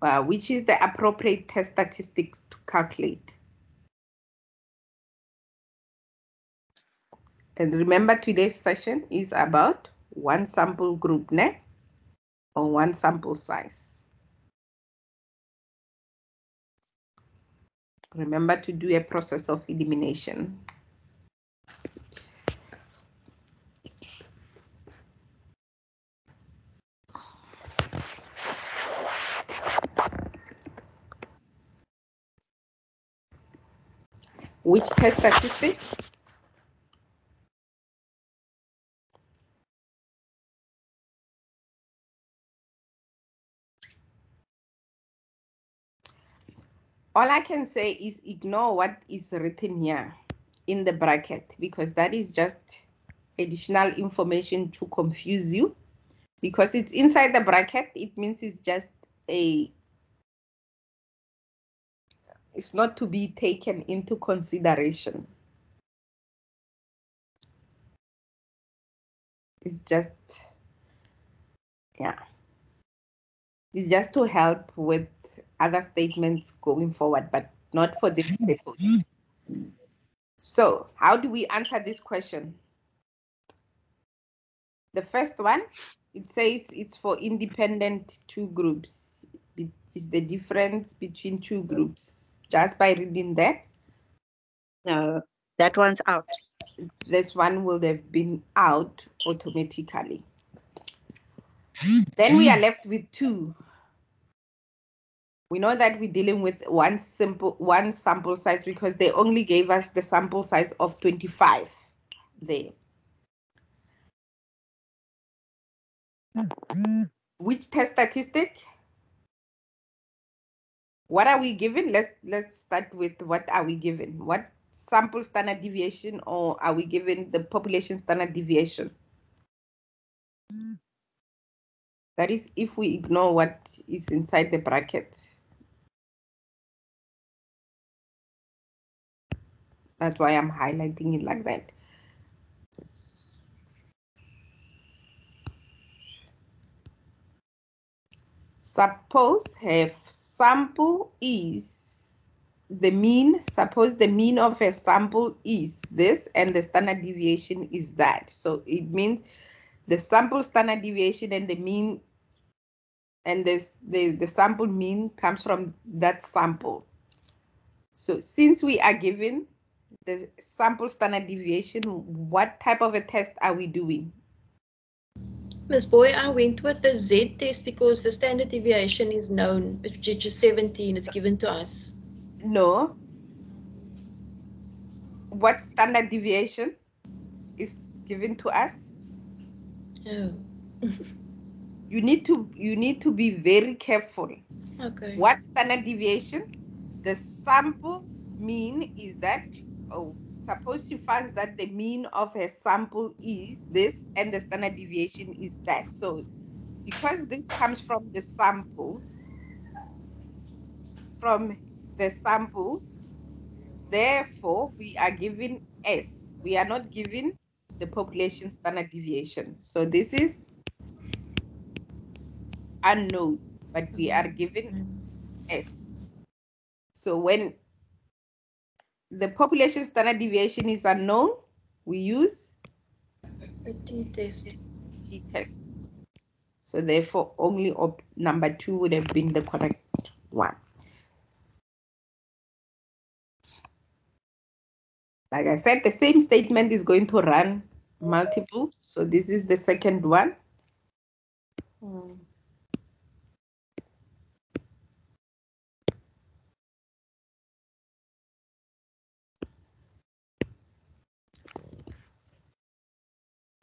Uh, which is the appropriate test statistics to calculate? And remember today's session is about one sample group, ne? or one sample size. Remember to do a process of elimination. Which test statistic? All I can say is ignore what is written here in the bracket because that is just additional information to confuse you. Because it's inside the bracket it means it's just a it's not to be taken into consideration. It's just yeah. It's just to help with other statements going forward, but not for this mm-hmm. purpose. So how do we answer this question? The first one, it says it's for independent two groups. It is the difference between two groups. Just by reading that, No, that one's out. this one will have been out automatically. Mm-hmm. Then we are left with two. We know that we're dealing with one simple one sample size because they only gave us the sample size of 25 there. Mm-hmm. Which test statistic? What are we given? Let's let's start with what are we given? What sample standard deviation or are we given the population standard deviation? Mm. That is if we ignore what is inside the bracket. That's why I'm highlighting it like that. Suppose have sample is the mean, suppose the mean of a sample is this and the standard deviation is that. So it means the sample standard deviation and the mean and this the, the sample mean comes from that sample. So since we are given the sample standard deviation, what type of a test are we doing? Miss Booi, I went with the Z test because the standard deviation is known, which is 17, it's given to us. No. What standard deviation is given to us? Oh, You need to you need to be very careful. okay. What standard deviation? The sample mean is that oh suppose she finds that the mean of her sample is this and the standard deviation is that. So because this comes from the sample, from the sample, therefore we are given S. We are not given the population standard deviation. So this is unknown, but we are given S. So when the population standard deviation is unknown, we use A T test. t test. So therefore, only op number two would have been the correct one. Like I said, the same statement is going to run multiple. So this is the second one. Hmm.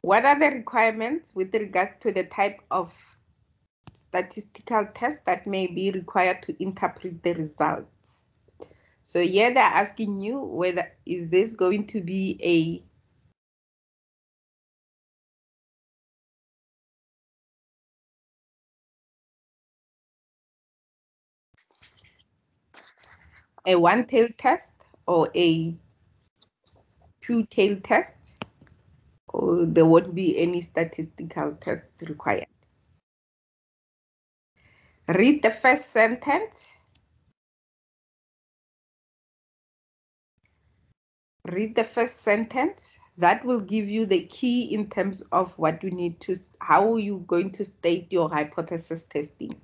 What are the requirements with regards to the type of statistical test that may be required to interpret the results? So here they're asking you whether is this going to be a a one-tail test or a two-tail test? There won't be any statistical tests required. Read the first sentence. Read the first sentence. That will give you the key in terms of what you need to, how you going to state your hypothesis testing.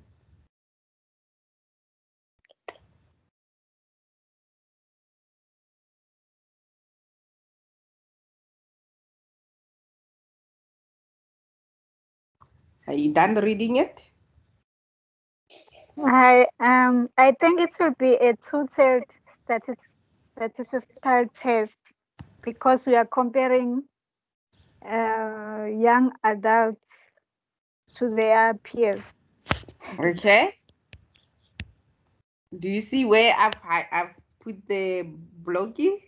Are you done reading it? I um I think it will be a two-tailed statis- statistical test because we are comparing uh, young adults to their peers. Okay. Do you see where I've I've put the blocky?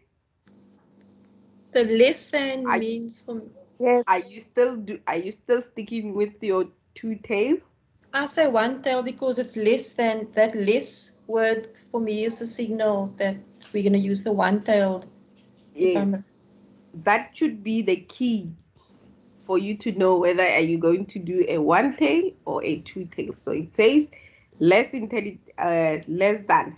The less than I- means for Yes. Are you still do are you still sticking with your two tail? I say one tail because it's less than that less word for me is a signal that we're gonna use the one tailed. If I'm- Yes. That should be the key for you to know whether are you going to do a one tail or a two tail. So it says less intelligent, uh, less than.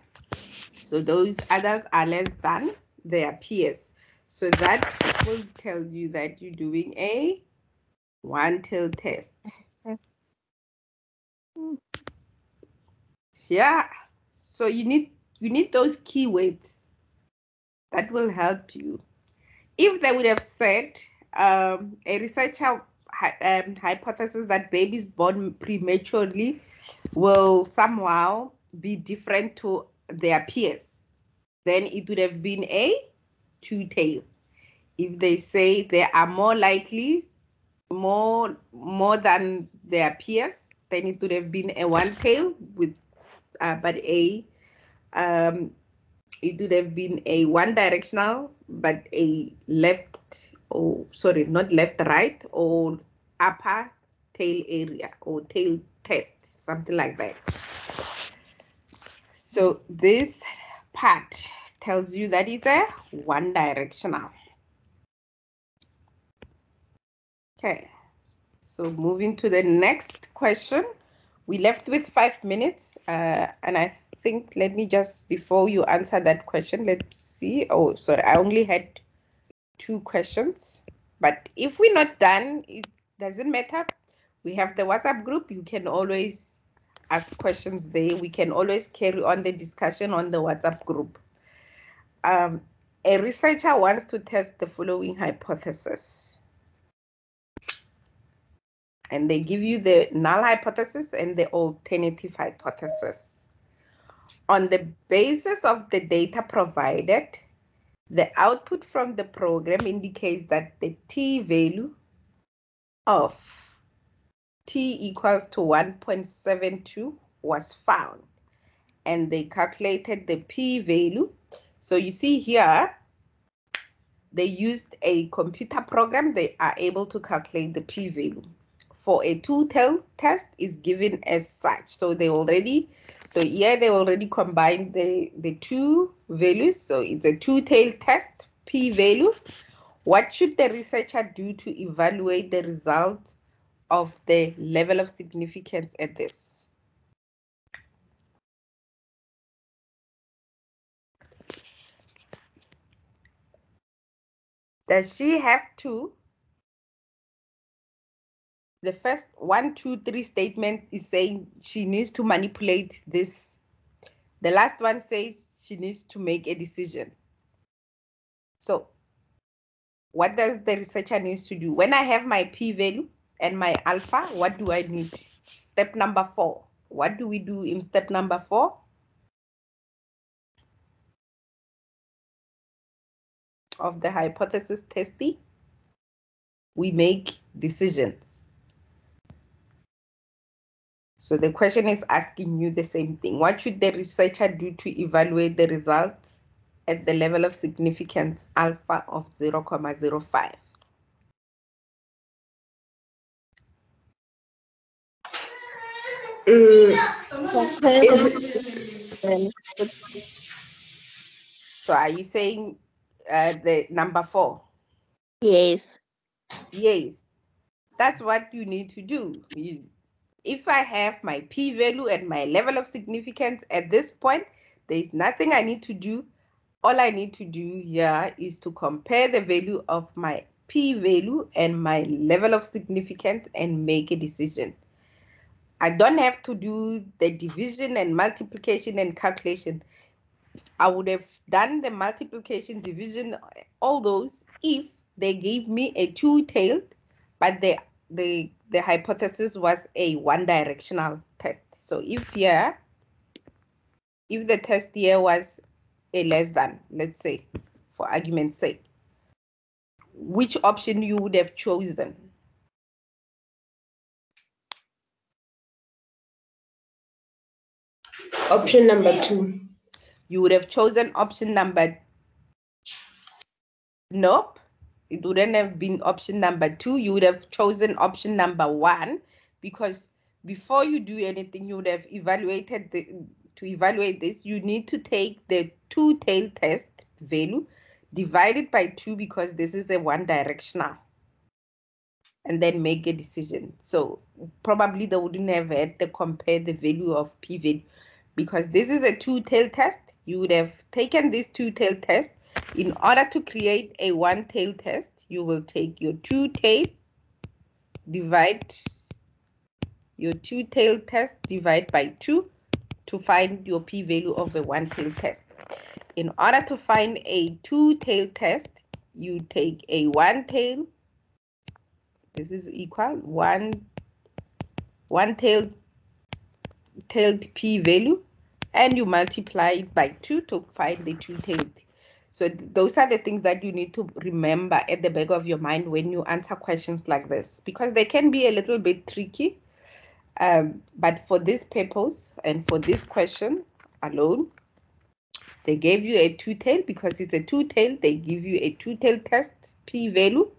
So those adults are less than their peers. So that will tell you that you're doing a one-tail test. Yeah. So you need you need those keywords that will help you. If they would have said um, a researcher um, hypothesis that babies born prematurely will somehow be different to their peers, then it would have been a two tail. If they say they are more likely, more more than their peers, then it would have been a one tail with, uh, but a, um, it would have been a one directional, but a left or sorry, not left right or upper tail area or tail test, something like that. So this part tells you that it's a one directional. Okay, so moving to the next question. We left with five minutes, uh, and I think, let me just, before you answer that question, let's see. Oh, sorry, I only had two questions. But if we're not done, it doesn't matter. We have the WhatsApp group. You can always ask questions there. We can always carry on the discussion on the WhatsApp group. Um, a researcher wants to test the following hypothesis. And they give you the null hypothesis and the alternative hypothesis. On the basis of the data provided, the output from the program indicates that the t-value of t equals to 1.72 was found. And they calculated the p-value. So you see here, they used a computer program. They are able to calculate the p-value for a two-tail test is given as such. So they already, so here they already combined the, the two values. So it's a two-tail test, p-value. What should the researcher do to evaluate the result of the level of significance at this? Does she have to the first one, two, three statement is saying she needs to manipulate this. The last one says she needs to make a decision. So what does the researcher needs to do? When I have my p-value and my alpha, what do I need? Step number four. What do we do in step number four? Of the hypothesis testing, we make decisions. So the question is asking you the same thing. What should the researcher do to evaluate the results at the level of significance alpha of 0, 0.05? Mm, So are you saying uh, the number four? Yes. Yes, that's what you need to do. You, if I have my p-value and my level of significance at this point, there is nothing I need to do. All I need to do here is to compare the value of my p-value and my level of significance and make a decision. I don't have to do the division and multiplication and calculation. I would have done the multiplication, division, all those if they gave me a two-tailed, but the the the hypothesis was a one directional test. So if here, if the test here was a less than, let's say, for argument's sake, which option you would have chosen? option number two. You would have chosen option number. Nope. It wouldn't have been option number two. You would have chosen option number one because before you do anything, you would have evaluated the to evaluate this, you need to take the two-tail test value divided by two because this is a one directional. and then make a decision. So probably they wouldn't have had to compare the value of p value because this is a two-tail test. You would have taken this two-tail test. In order to create a one-tail test, you will take your two-tail, divide your two-tail test, divide by two to find your p-value of a one-tail test. In order to find a two-tail test, you take a one-tail this is equal one one tailed tailed p-value and you multiply it by two to find the two-tailed. So those are the things that you need to remember at the back of your mind when you answer questions like this, because they can be a little bit tricky. Um, but for this purpose and for this question alone, they gave you a two-tail because it's a two-tail. They give you a two-tail test p-value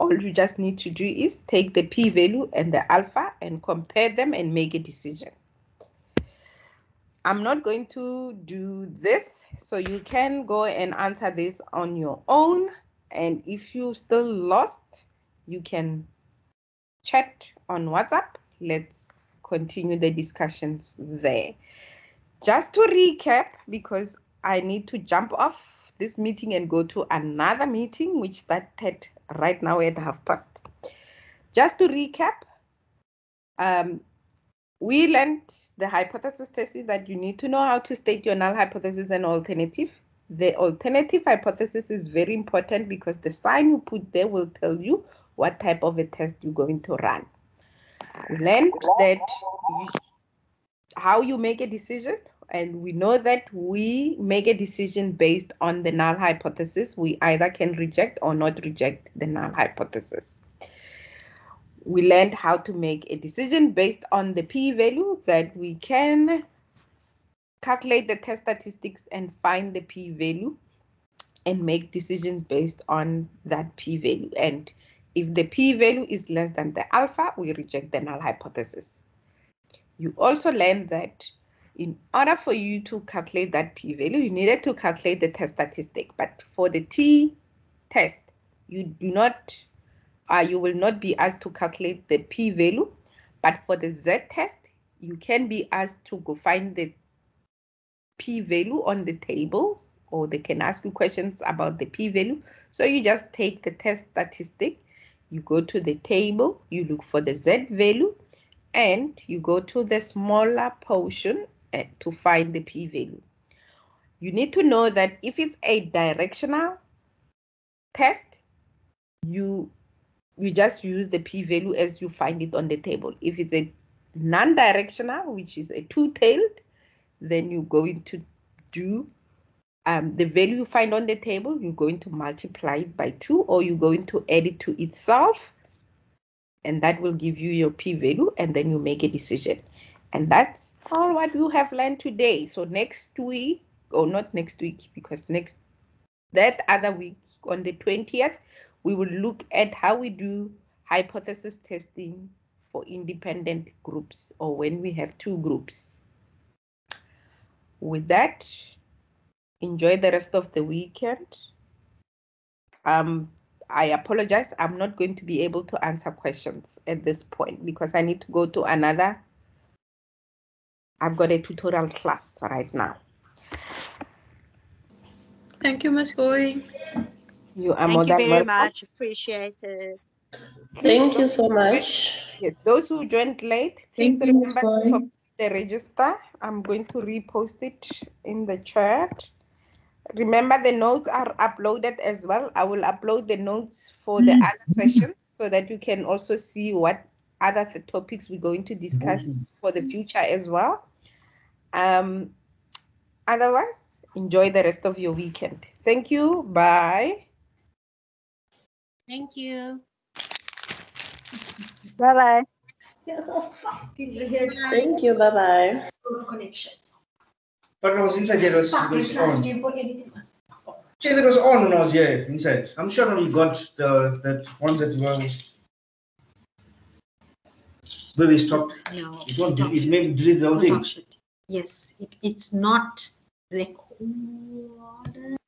all you just need to do is take the p-value and the alpha and compare them and make a decision. I'm not going to do this, so you can go and answer this on your own. And if you still lost, you can chat on WhatsApp. Let's continue the discussions there. Just to recap, because I need to jump off this meeting and go to another meeting, which started right now at half past. Just to recap, um, we learned the hypothesis testing that you need to know how to state your null hypothesis and alternative. The alternative hypothesis is very important because the sign you put there will tell you what type of a test you're going to run. We learned that you, how you make a decision and we know that we make a decision based on the null hypothesis. We either can reject or not reject the null hypothesis. We learned how to make a decision based on the p-value that we can calculate the test statistics and find the p-value and make decisions based on that p-value. And if the p-value is less than the alpha, we reject the null hypothesis. You also learned that in order for you to calculate that p-value, you needed to calculate the test statistic. But for the t test, you do not, uh, you will not be asked to calculate the p-value. But for the z test, you can be asked to go find the p-value on the table, or they can ask you questions about the p-value. So you just take the test statistic, you go to the table, you look for the z value, and you go to the smaller portion Eh, to find the p-value. You need to know that if it's a directional test, you you just use the p-value as you find it on the table. If it's a non-directional, which is a two-tailed, then you're going to do um, the value you find on the table, you're going to multiply it by two, or you're going to add it to itself, and that will give you your p-value, and then you make a decision. And that's all what you have learned today. So next week, or not next week, because next that other week on the 20th, we will look at how we do hypothesis testing for independent groups or when we have two groups. With that, enjoy the rest of the weekend. Um, I apologize. I'm not going to be able to answer questions at this point because I need to go to another I've got a tutorial class right now. Thank you, Ms. Booi. You are Thank more you than very welcome. much. Appreciate it. Thank you so much. Yes, those who joined late, please Thank you, remember to complete the register. I'm going to repost it in the chat. Remember the notes are uploaded as well. I will upload the notes for the other sessions so that you can also see what other th- topics we're going to discuss for the future as well. Um, otherwise, enjoy the rest of your weekend. Thank you. Bye. Thank you. Bye bye. Thank you. Bye bye. connection. But I was inside here, it was, it was on. Check it was on when I was here inside. I'm sure we got the that ones that were where we stopped. No. It won't. del- It may delete the whole thing. Yes, it, it's not recorded.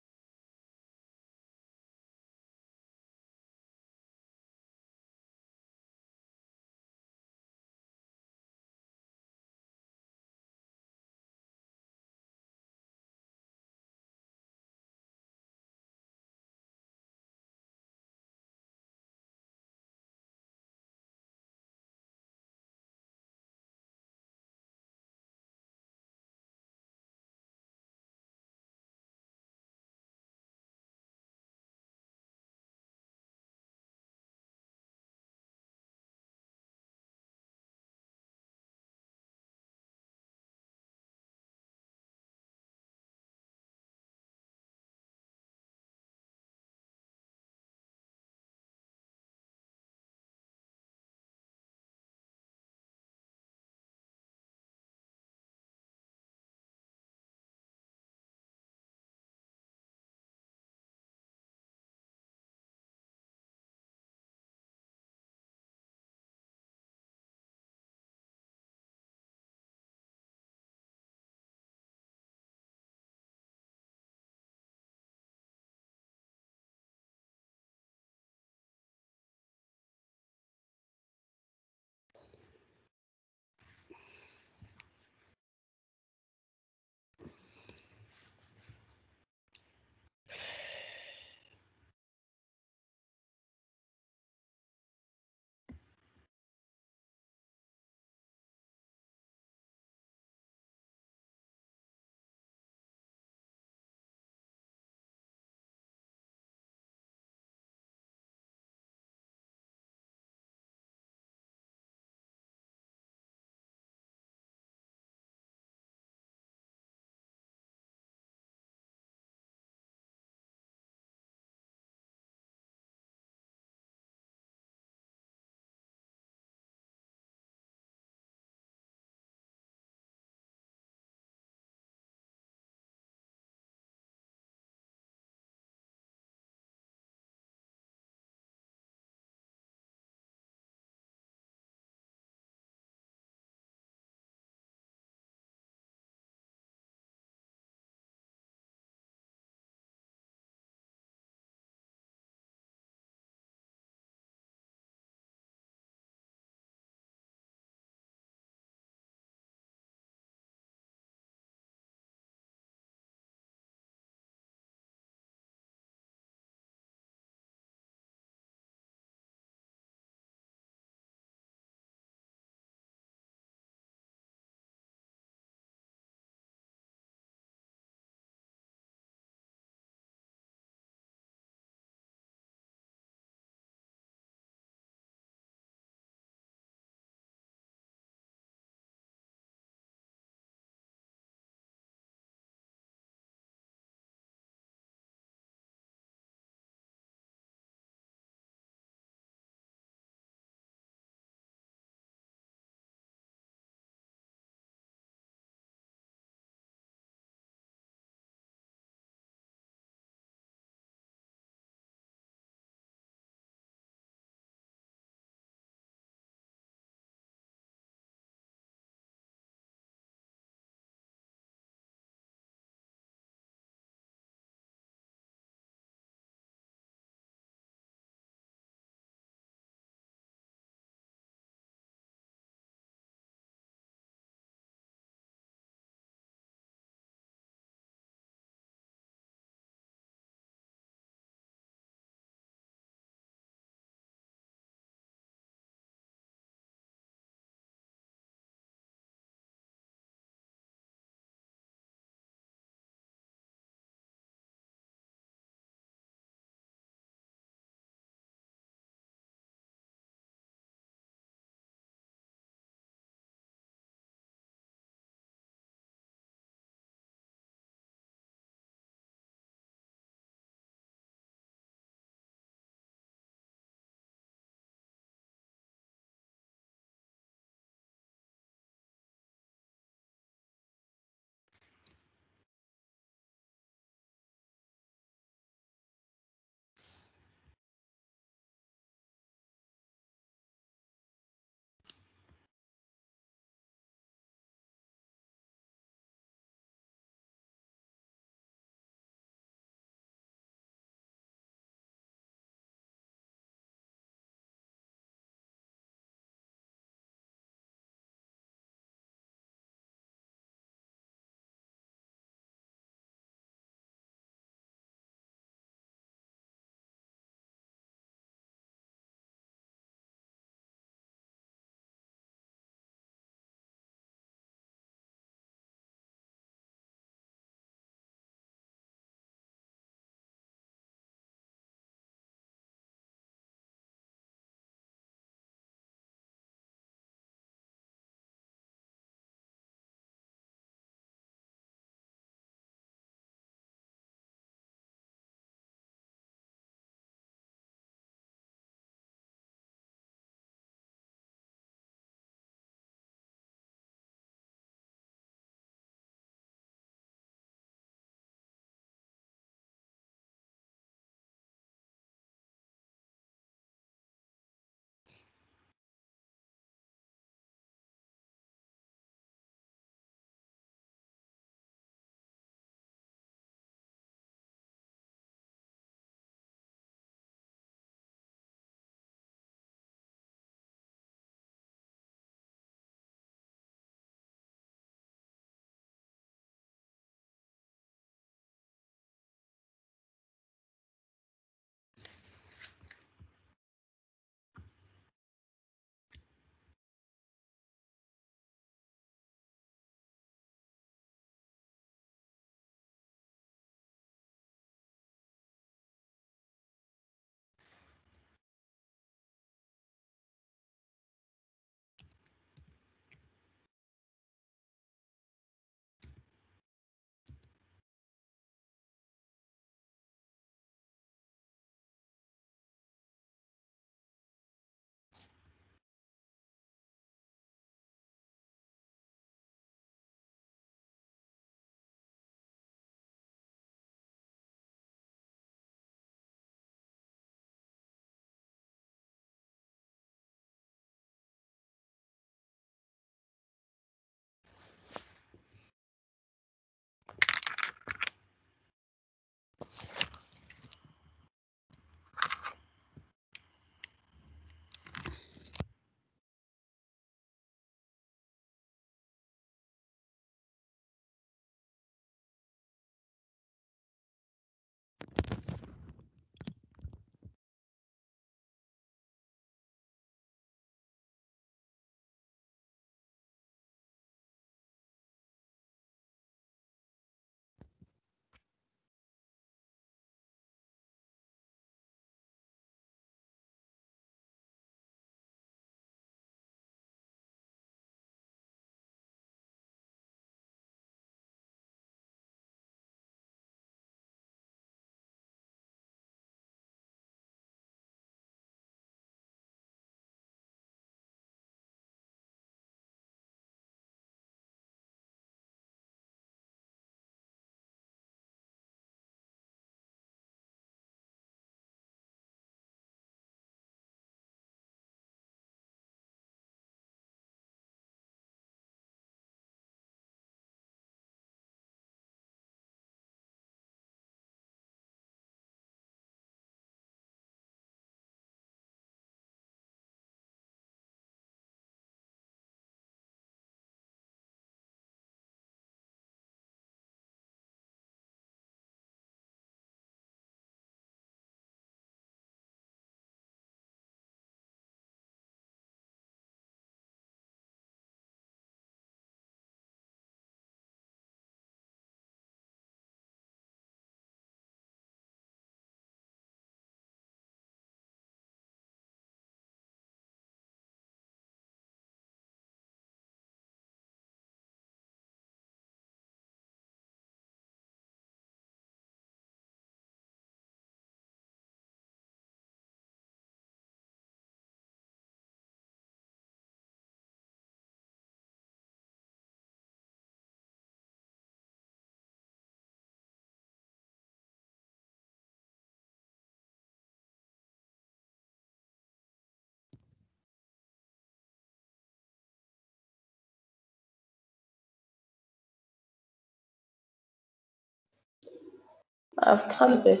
I've come back.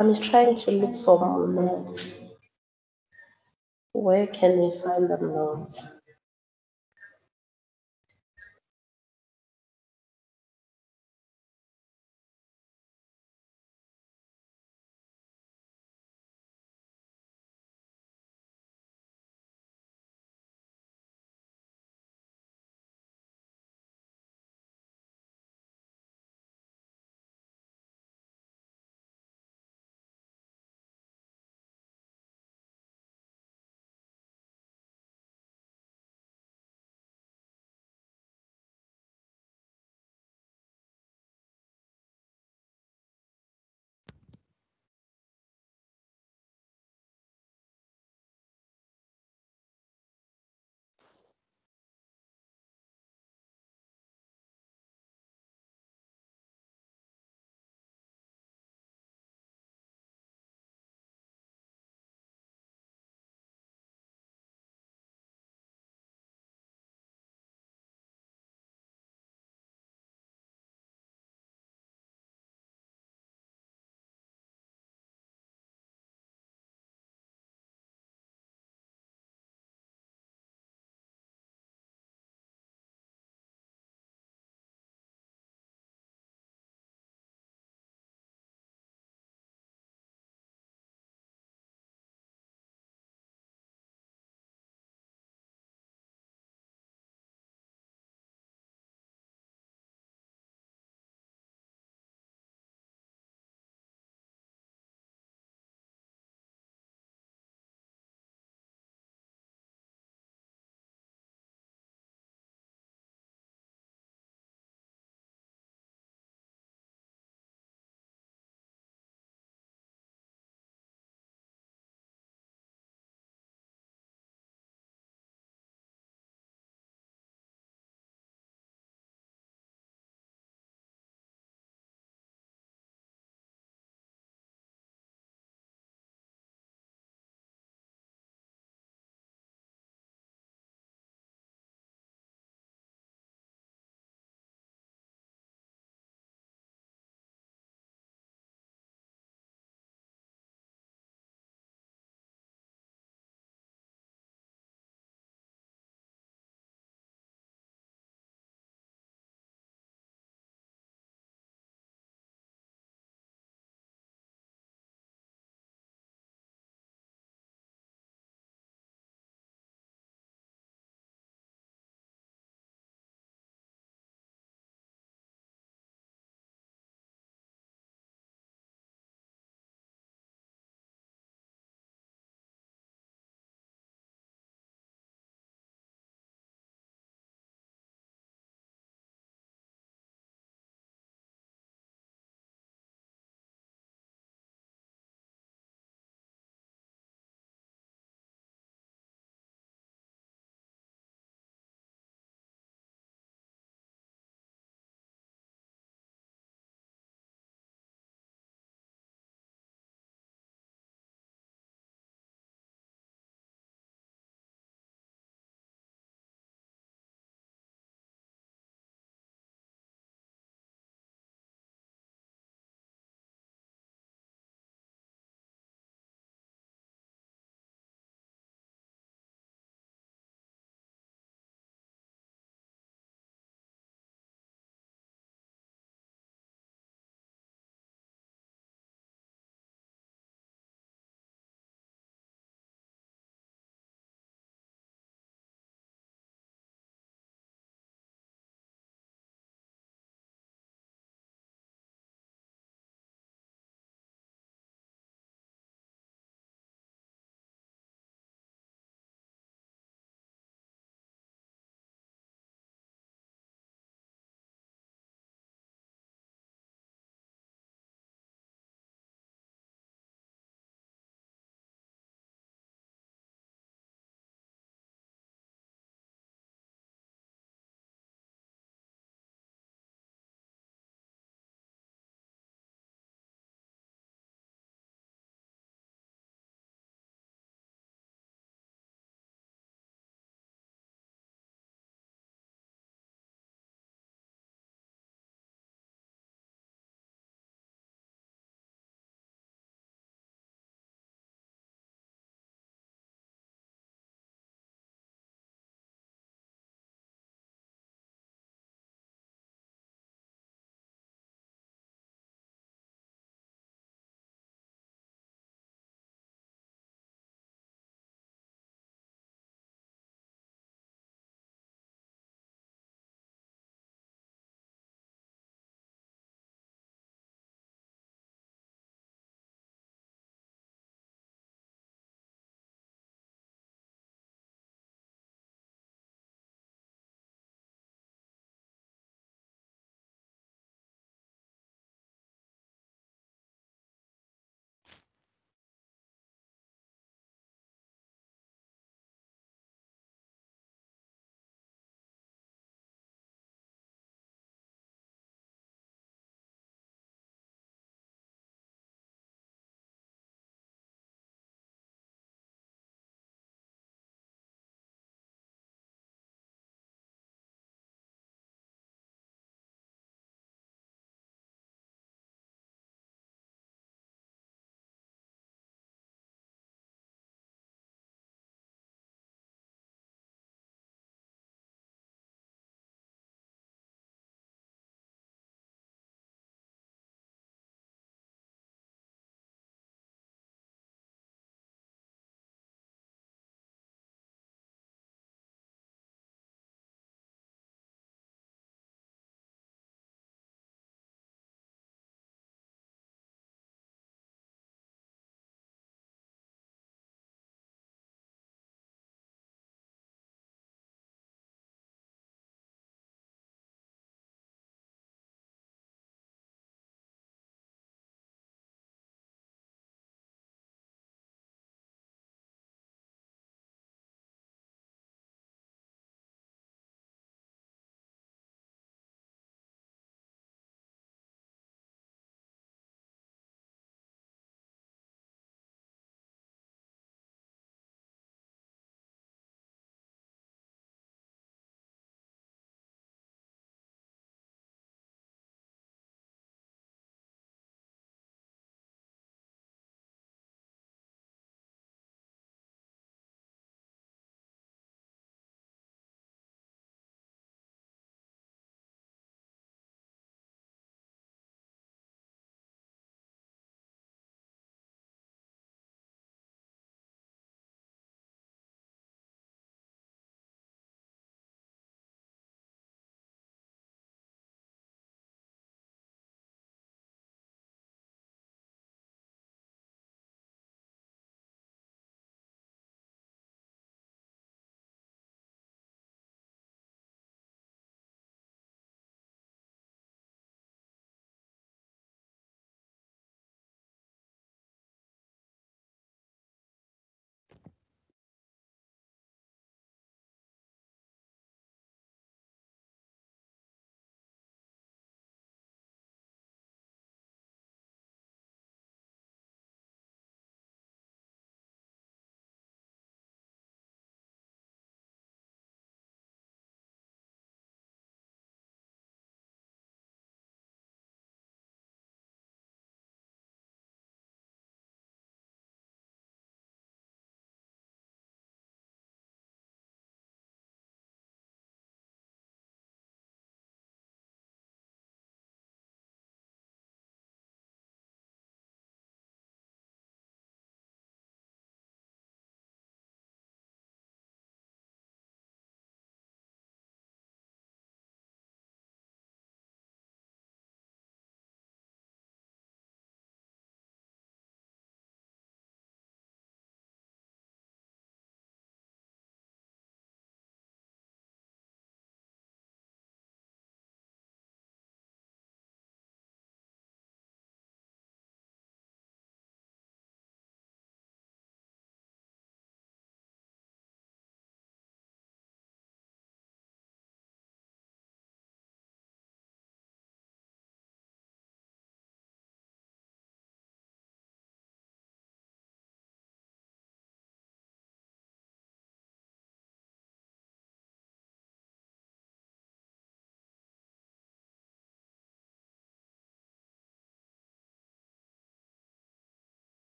I'm trying to look for notes. Where can we find the notes?